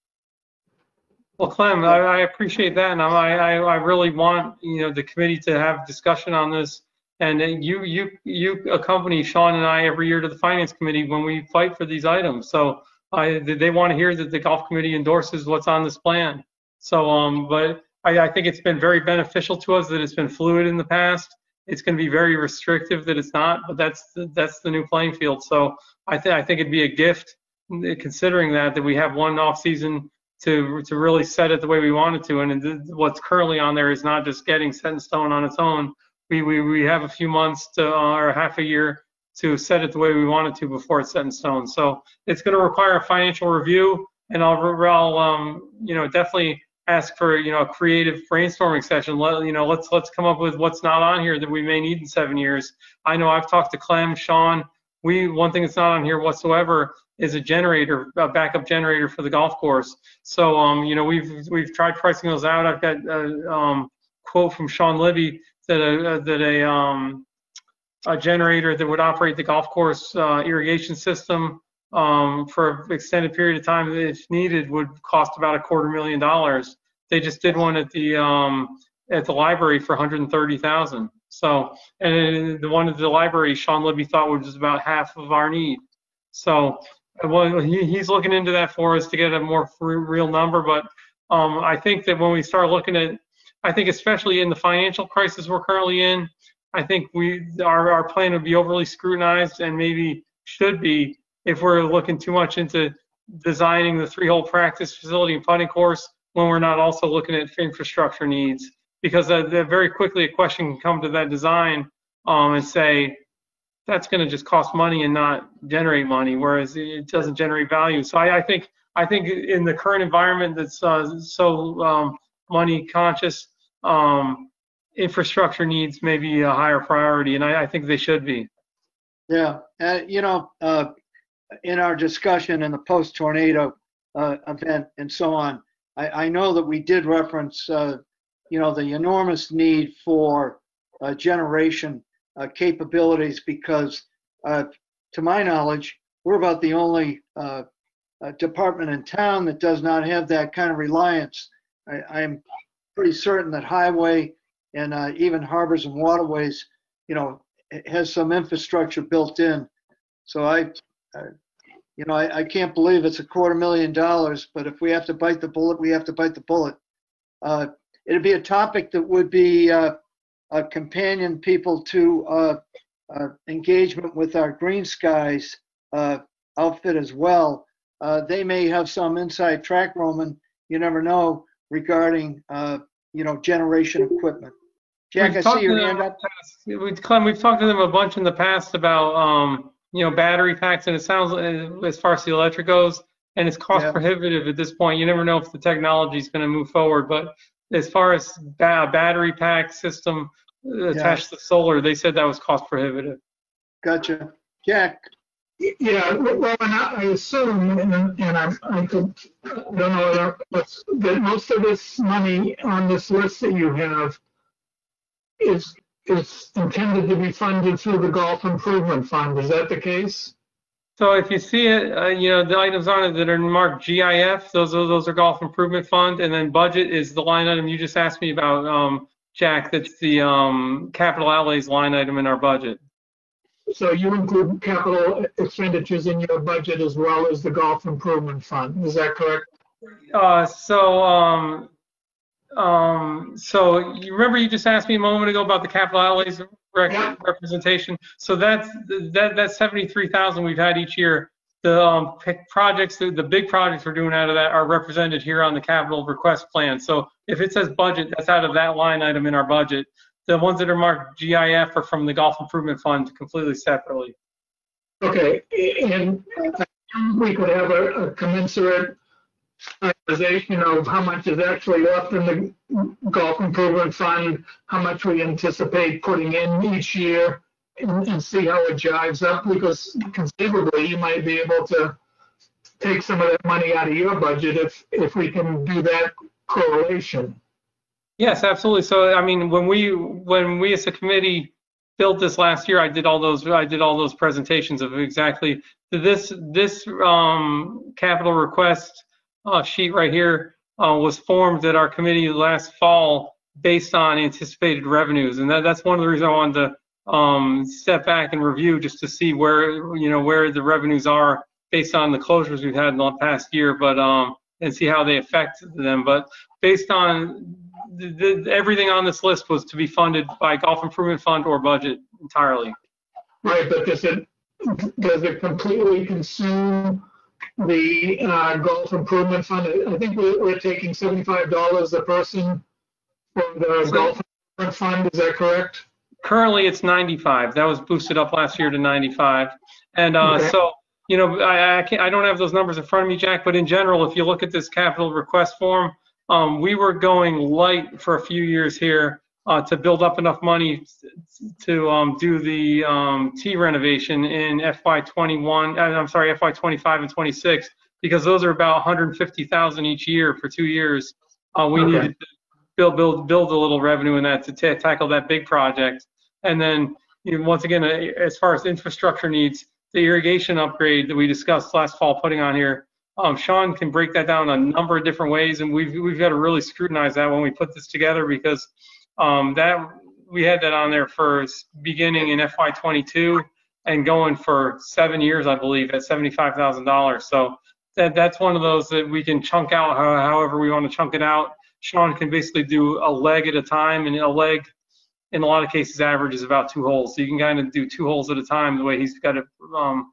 Well, Clem, I, I appreciate that, and I, I, I really want you know the committee to have discussion on this. And you, you, you accompany Sean and I every year to the finance committee when we fight for these items. So I, they want to hear that the golf committee endorses what's on this plan. So, um, but I, I think it's been very beneficial to us that it's been fluid in the past. It's going to be very restrictive that it's not, but that's the, that's the new playing field. So I think I think it'd be a gift considering that that we have one off season to to really set it the way we want it to. And what's currently on there is not just getting set in stone on its own. We we, we have a few months to or half a year to set it the way we want it to before it's set in stone. So it's going to require a financial review, and I'll, I'll um, you know definitely ask for you know a creative brainstorming session. Let you know let's let's come up with what's not on here that we may need in seven years. I know I've talked to Clem, Sean. We one thing that's not on here whatsoever is a generator, a backup generator for the golf course. So um, you know we've we've tried pricing those out. I've got a um, quote from Sean Libby that a that a um, a generator that would operate the golf course uh, irrigation system um, for an extended period of time if needed would cost about a quarter million dollars. They just did one at the um, at the library for 130,000. So, and the one at the library, Sean Libby thought was about half of our need. So, well, he, he's looking into that for us to get a more real number. But um, I think that when we start looking at, I think especially in the financial crisis we're currently in, I think we our our plan would be overly scrutinized and maybe should be if we're looking too much into designing the three-hole practice facility and putting course when we're not also looking at infrastructure needs. Because uh, very quickly, a question can come to that design um, and say, that's going to just cost money and not generate money, whereas it doesn't generate value. So I, I think I think in the current environment that's uh, so um, money conscious, um, infrastructure needs may be a higher priority, and I, I think they should be. Yeah, uh, you know, uh, in our discussion in the post-tornado uh, event and so on, I, I know that we did reference, uh, you know, the enormous need for uh, generation uh, capabilities because, uh, to my knowledge, we're about the only uh, department in town that does not have that kind of reliance. I, I'm pretty certain that highway and even harbors and waterways, you know, has some infrastructure built in. So I, I you know, I, I can't believe it's a quarter million dollars, but if we have to bite the bullet, we have to bite the bullet. Uh, it'd be a topic that would be uh, a companion people to uh, uh, engagement with our Green Skies uh, outfit as well. Uh, they may have some inside track, Roman. You never know regarding, uh, you know, generation equipment. Jack, I We've talked see your hand up. past- We've, Clem, we've talked to them a bunch in the past about, um, you know, battery packs, and it sounds, uh, as far as the electric goes, and it's cost Yeah. prohibitive at this point. You never know if the technology is going to move forward, but as far as ba- battery pack system uh, attached to solar, they said that was cost prohibitive. Gotcha. Jack, Yeah, well, and I I assume, and and I'm, I could, don't know, but that most of this money on this list that you have is, is intended to be funded through the Golf Improvement Fund. Is that the case? So if you see it, uh, you know, the items on it that are marked GIF, those are, those are golf improvement fund, and then budget is the line item you just asked me about, um, Jack, that's the, um, capital outlays line item in our budget. So you include capital expenditures in your budget as well as the Golf Improvement Fund. Is that correct? Uh, so, um, um, so you remember you just asked me a moment ago about the capital outlays rec- Yeah. representation? So that's, that, that seventy-three thousand we've had each year. The, um, projects, the, the big projects we're doing out of that are represented here on the capital request plan. So if it says budget, that's out of that line item in our budget. The ones that are marked GIF are from the golf improvement fund completely separately. Okay, and we could have a a commensurate organization of how much is actually left in the golf improvement fund, how much we anticipate putting in each year, and, and see how it jives up, because conceivably, you might be able to take some of that money out of your budget if, if we can do that correlation. Yes, absolutely. So, I mean, when we, when we as a committee built this last year, I did all those, I did all those presentations of exactly this, this, um, capital request, uh, sheet right here, uh, was formed at our committee last fall based on anticipated revenues. And that, that's one of the reasons I wanted to, um, step back and review just to see where, you know, where the revenues are based on the closures we've had in the past year, but, um, and see how they affect them. But based on the, the, everything on this list was to be funded by Golf Improvement Fund or budget entirely. Right, but does it, does it completely consume the uh, golf improvement fund? I think we're, we're taking seventy-five dollars a person for the golf improvement fund, is that correct? Currently, it's 95. That was boosted up last year to 95. And uh, Okay. so, you know, I, I, can't, I don't have those numbers in front of me, Jack, but in general, if you look at this capital request form, um, we were going light for a few years here uh, to build up enough money to um, do the um, tee renovation in FY21, uh, I'm sorry, FY25 and 26, because those are about 150,000 each year for two years. Uh, we Okay. needed to build, build, build a little revenue in that to ta tackle that big project. And then, you know, once again, uh, as far as infrastructure needs, the irrigation upgrade that we discussed last fall putting on here, um, Sean can break that down a number of different ways, and we've we've got to really scrutinize that when we put this together because um, that we had that on there for beginning in FY22 and going for seven years, I believe, at $75,000. So that that's one of those that we can chunk out however we want to chunk it out. Sean can basically do a leg at a time, and a leg in a lot of cases averages about two holes. So you can kind of do two holes at a time the way he's got it um,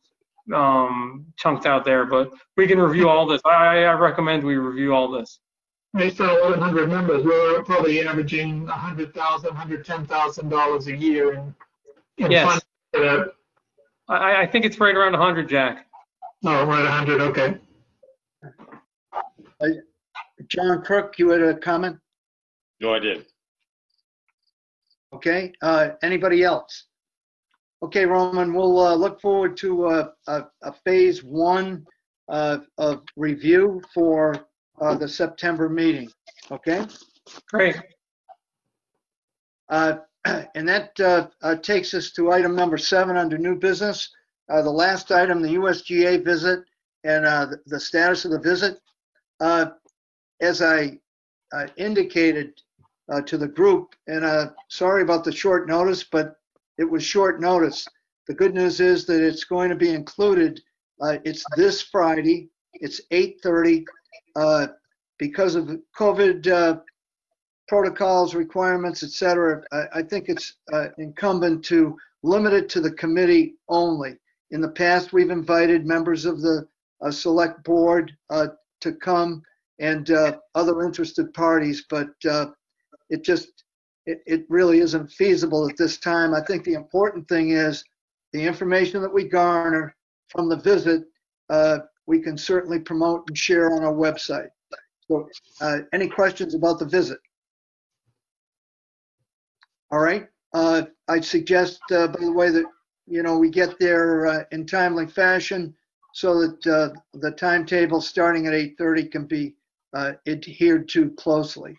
um, chunked out there, but we can review all this. I, I recommend we review all this. Based on eleven hundred members, we're probably averaging a hundred thousand, hundred ten thousand dollars a year in. in Yes. funding. I, I think it's right around 100, Jack. Oh, right, a hundred, okay. John Crook, you had a comment? No, I did. Okay, uh, anybody else? Okay, Roman, we'll, uh, look forward to, uh, a, a phase one, uh, of review for, uh, the September meeting, okay? Great. Uh, and that, uh, uh, takes us to item number seven under new business. Uh, the last item, the USGA visit and, uh, the- the status of the visit. Uh, as I, uh, indicated, uh, to the group, and, uh, sorry about the short notice, but it was short notice. The good news is that it's going to be included. Uh, it's this Friday. It's 8:30. Uh, because of COVID, uh, protocols, requirements, et cetera, I, I think it's uh, incumbent to limit it to the committee only. In the past, we've invited members of the uh, select board uh, to come and uh, other interested parties, but uh, it just, it, it really isn't feasible at this time. I think the important thing is the information that we garner from the visit, uh, we can certainly promote and share on our website. So, uh, any questions about the visit? All right, uh, I'd suggest, uh, by the way, that, you know, we get there, uh, in timely fashion so that, uh, the timetable starting at 8:30 can be, uh, adhered to closely.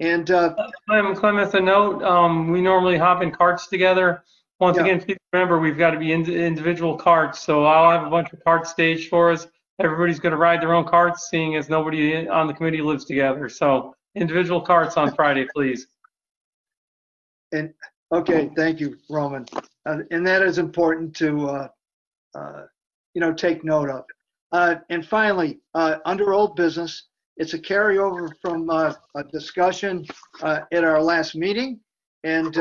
And, uh, Clem, Clemens, a note, um, we normally hop in carts together. Once Yeah. again, please remember, we've got to be in individual carts, so I'll have a bunch of carts staged for us. Everybody's going to ride their own carts, seeing as nobody on the committee lives together. So individual carts on Friday, please. And, okay, thank you, Roman. Uh, And that is important to, uh, uh, you know, take note of. Uh, And finally, uh, under old business, it's a carryover from uh, a discussion uh, at our last meeting. And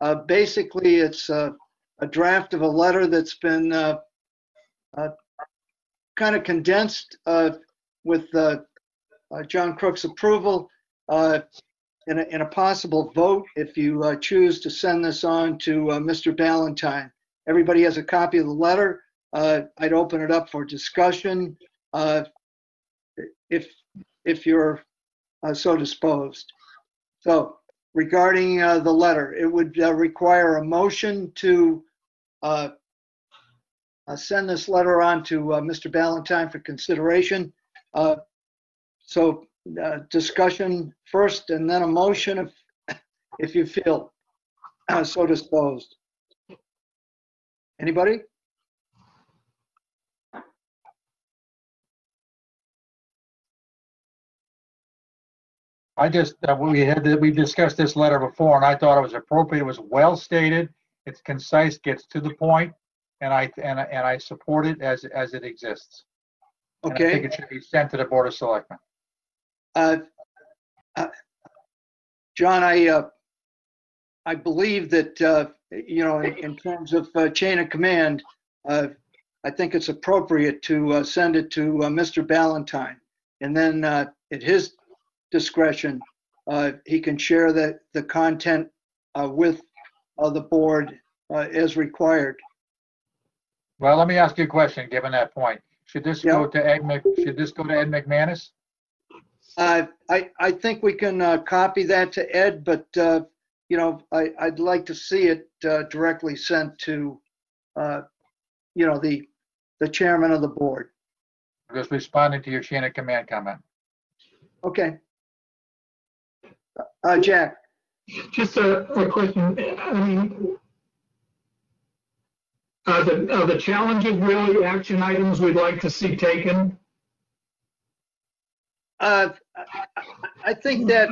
uh, uh, basically, it's uh, a draft of a letter that's been kind of condensed uh, with uh, uh, John Crook's approval. uh, in a, in a possible vote if you uh, choose to send this on to uh, Mr. Ballantine. Everybody has a copy of the letter. Uh, I'd open it up for discussion uh, if, if you're uh, so disposed. So regarding uh, the letter, it would uh, require a motion to uh, uh, send this letter on to uh, Mr. Ballantine for consideration. Uh, So discussion first and then a motion if, if you feel so disposed. Anybody? I just, uh, we had, we discussed this letter before and I thought it was appropriate. It was well stated. It's concise, gets to the point, and I, and I, and I support it as, as it exists. And I think Okay. it should be sent to the Board of Selectmen. Uh, uh, John, I, uh, I believe that, uh, you know, in in terms of uh, chain of command, uh, I think it's appropriate to uh, send it to uh, Mr. Ballantine. And then uh, at his discretion, uh, he can share the, the content uh, with uh, the board uh, as required. Well, let me ask you a question, given that point. Should this go to Ed, Mc- should this go to Ed McManus? Uh, I, I think we can uh, copy that to Ed, but, uh, you know, I, I'd like to see it uh, directly sent to, uh, you know, the, the chairman of the board. Just responding to your chain of command comment. Okay. Uh, Jack, Just a, a question, I mean, are the, are the challenges really action items we'd like to see taken? uh, I- I think that,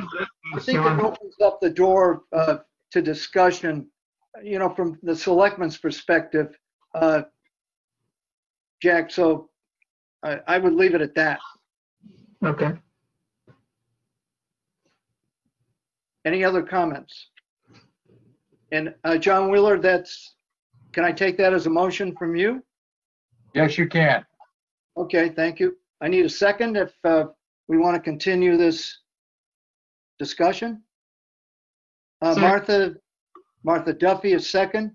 I think it opens up the door uh, to discussion, you know, from the selectman's perspective. uh, Jack, so I, I would leave it at that. Okay. Any other comments? And uh, John Wheeler, that's, can I take that as a motion from you? Yes, you can. Okay, thank you. I need a second if uh, we want to continue this discussion. Uh, Sir. Martha, Martha Duffy is second.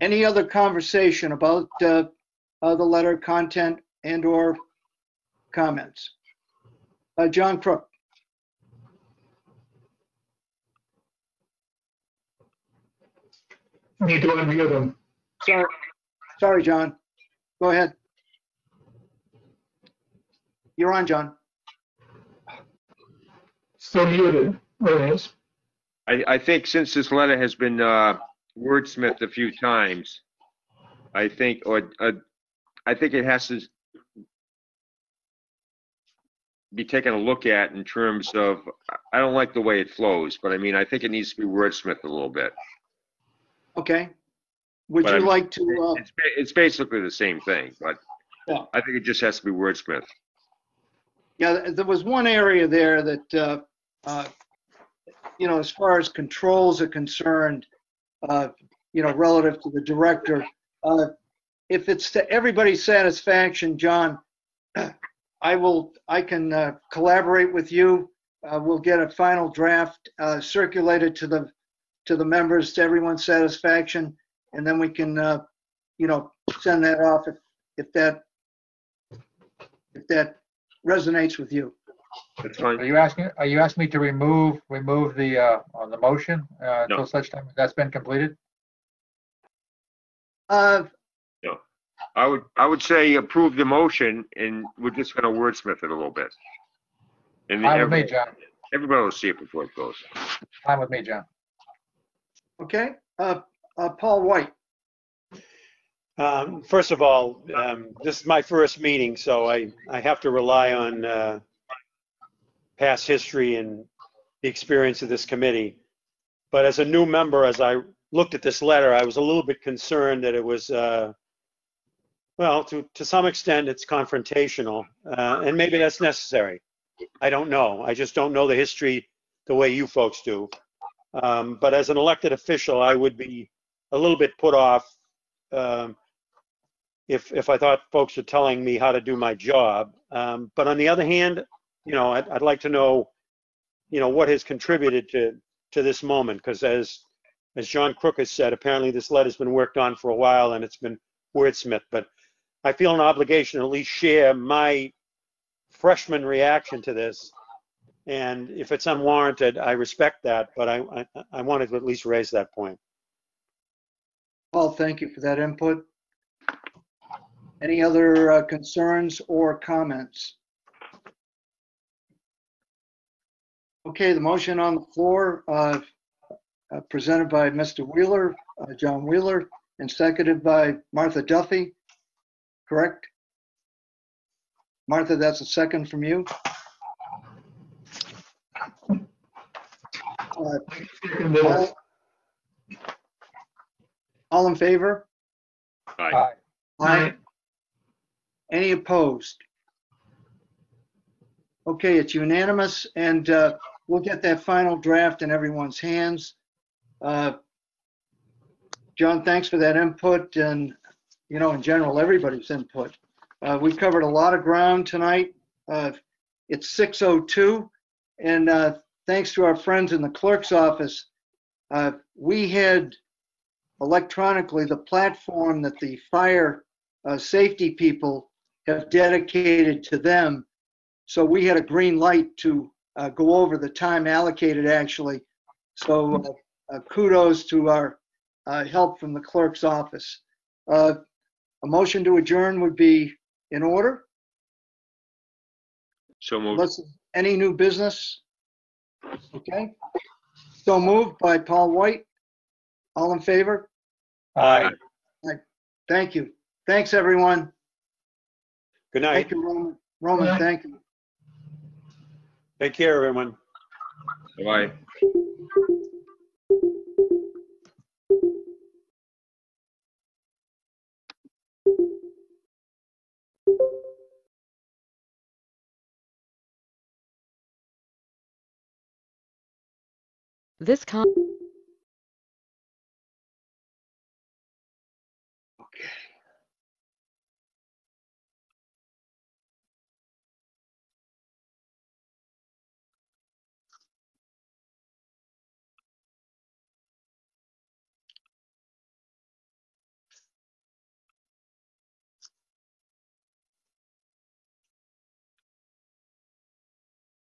Any other conversation about uh, uh, the letter content and/or comments? Uh, John Crook, Need to unmute him. sorry, sorry, John. Go ahead. You're on, John. Still muted. There it is. I, I think since this letter has been uh, wordsmithed a few times, I think, or, uh, I think it has to be taken a look at in terms of, I don't like the way it flows, but I mean, I think it needs to be wordsmithed a little bit. Okay. Would But you I'm- like to, uh, It's, ba- it's basically the same thing, but Yeah. I think it just has to be wordsmith. Yeah, th- there was one area there that, uh, uh, you know, as far as controls are concerned, uh, you know, relative to the director, uh, if it's to everybody's satisfaction, John, I will, I can uh, collaborate with you. Uh, We'll get a final draft uh, circulated to the, to the members, to everyone's satisfaction, and then we can, uh, you know, send that off if, if that, if that resonates with you. That's Are fine. you asking, are you asking me to remove, remove the, uh, on the motion, uh, No. until such time as that's been completed? Uh, I would, I would say approve the motion and we're just gonna wordsmith it a little bit. And Fine with me, every- John. everybody will see it before it goes. Fine with me, John. Okay, uh, uh, Paul White, Um, First of all, um, this is my first meeting, so I, I have to rely on uh, past history and the experience of this committee. But as a new member, as I looked at this letter, I was a little bit concerned that it was, uh, well, to, to some extent, it's confrontational, uh, and maybe that's necessary. I don't know. I just don't know the history the way you folks do. Um, But as an elected official, I would be a little bit put off um, if, if I thought folks were telling me how to do my job. Um, but on the other hand, you know, I'd, I'd like to know, you know, what has contributed to, to this moment. Because as, as John Crook has said, apparently this letter's been worked on for a while and it's been wordsmithed. But I feel an obligation to at least share my freshman reaction to this. And if it's unwarranted, I respect that, but I, I, I wanted to at least raise that point. Paul, thank you for that input. Any other uh, concerns or comments? Okay, the motion on the floor, uh, uh, presented by Mr. Wheeler, uh, John Wheeler, and seconded by Martha Duffy, correct? Martha, that's a second from you. Uh, Second this. All- All in favor? Aye. Aye. Any opposed? Okay, it's unanimous, and uh, we'll get that final draft in everyone's hands. Uh, John, thanks for that input, and, you know, in general, everybody's input. Uh, We covered a lot of ground tonight. Uh, It's 6:02, and uh, thanks to our friends in the clerk's office, uh, we had electronically the platform that the fire uh, safety people have dedicated to them. So we had a green light to uh, go over the time allocated actually. So uh, uh, kudos to our uh, help from the clerk's office. Uh, A motion to adjourn would be in order. So moved. Unless, any new business? Okay. So moved by Paul White. All in favor? Aye. Thank you. Thanks, everyone. Good night. Thank you, Roman. Roman, thank you. Take care, everyone. Bye. This con-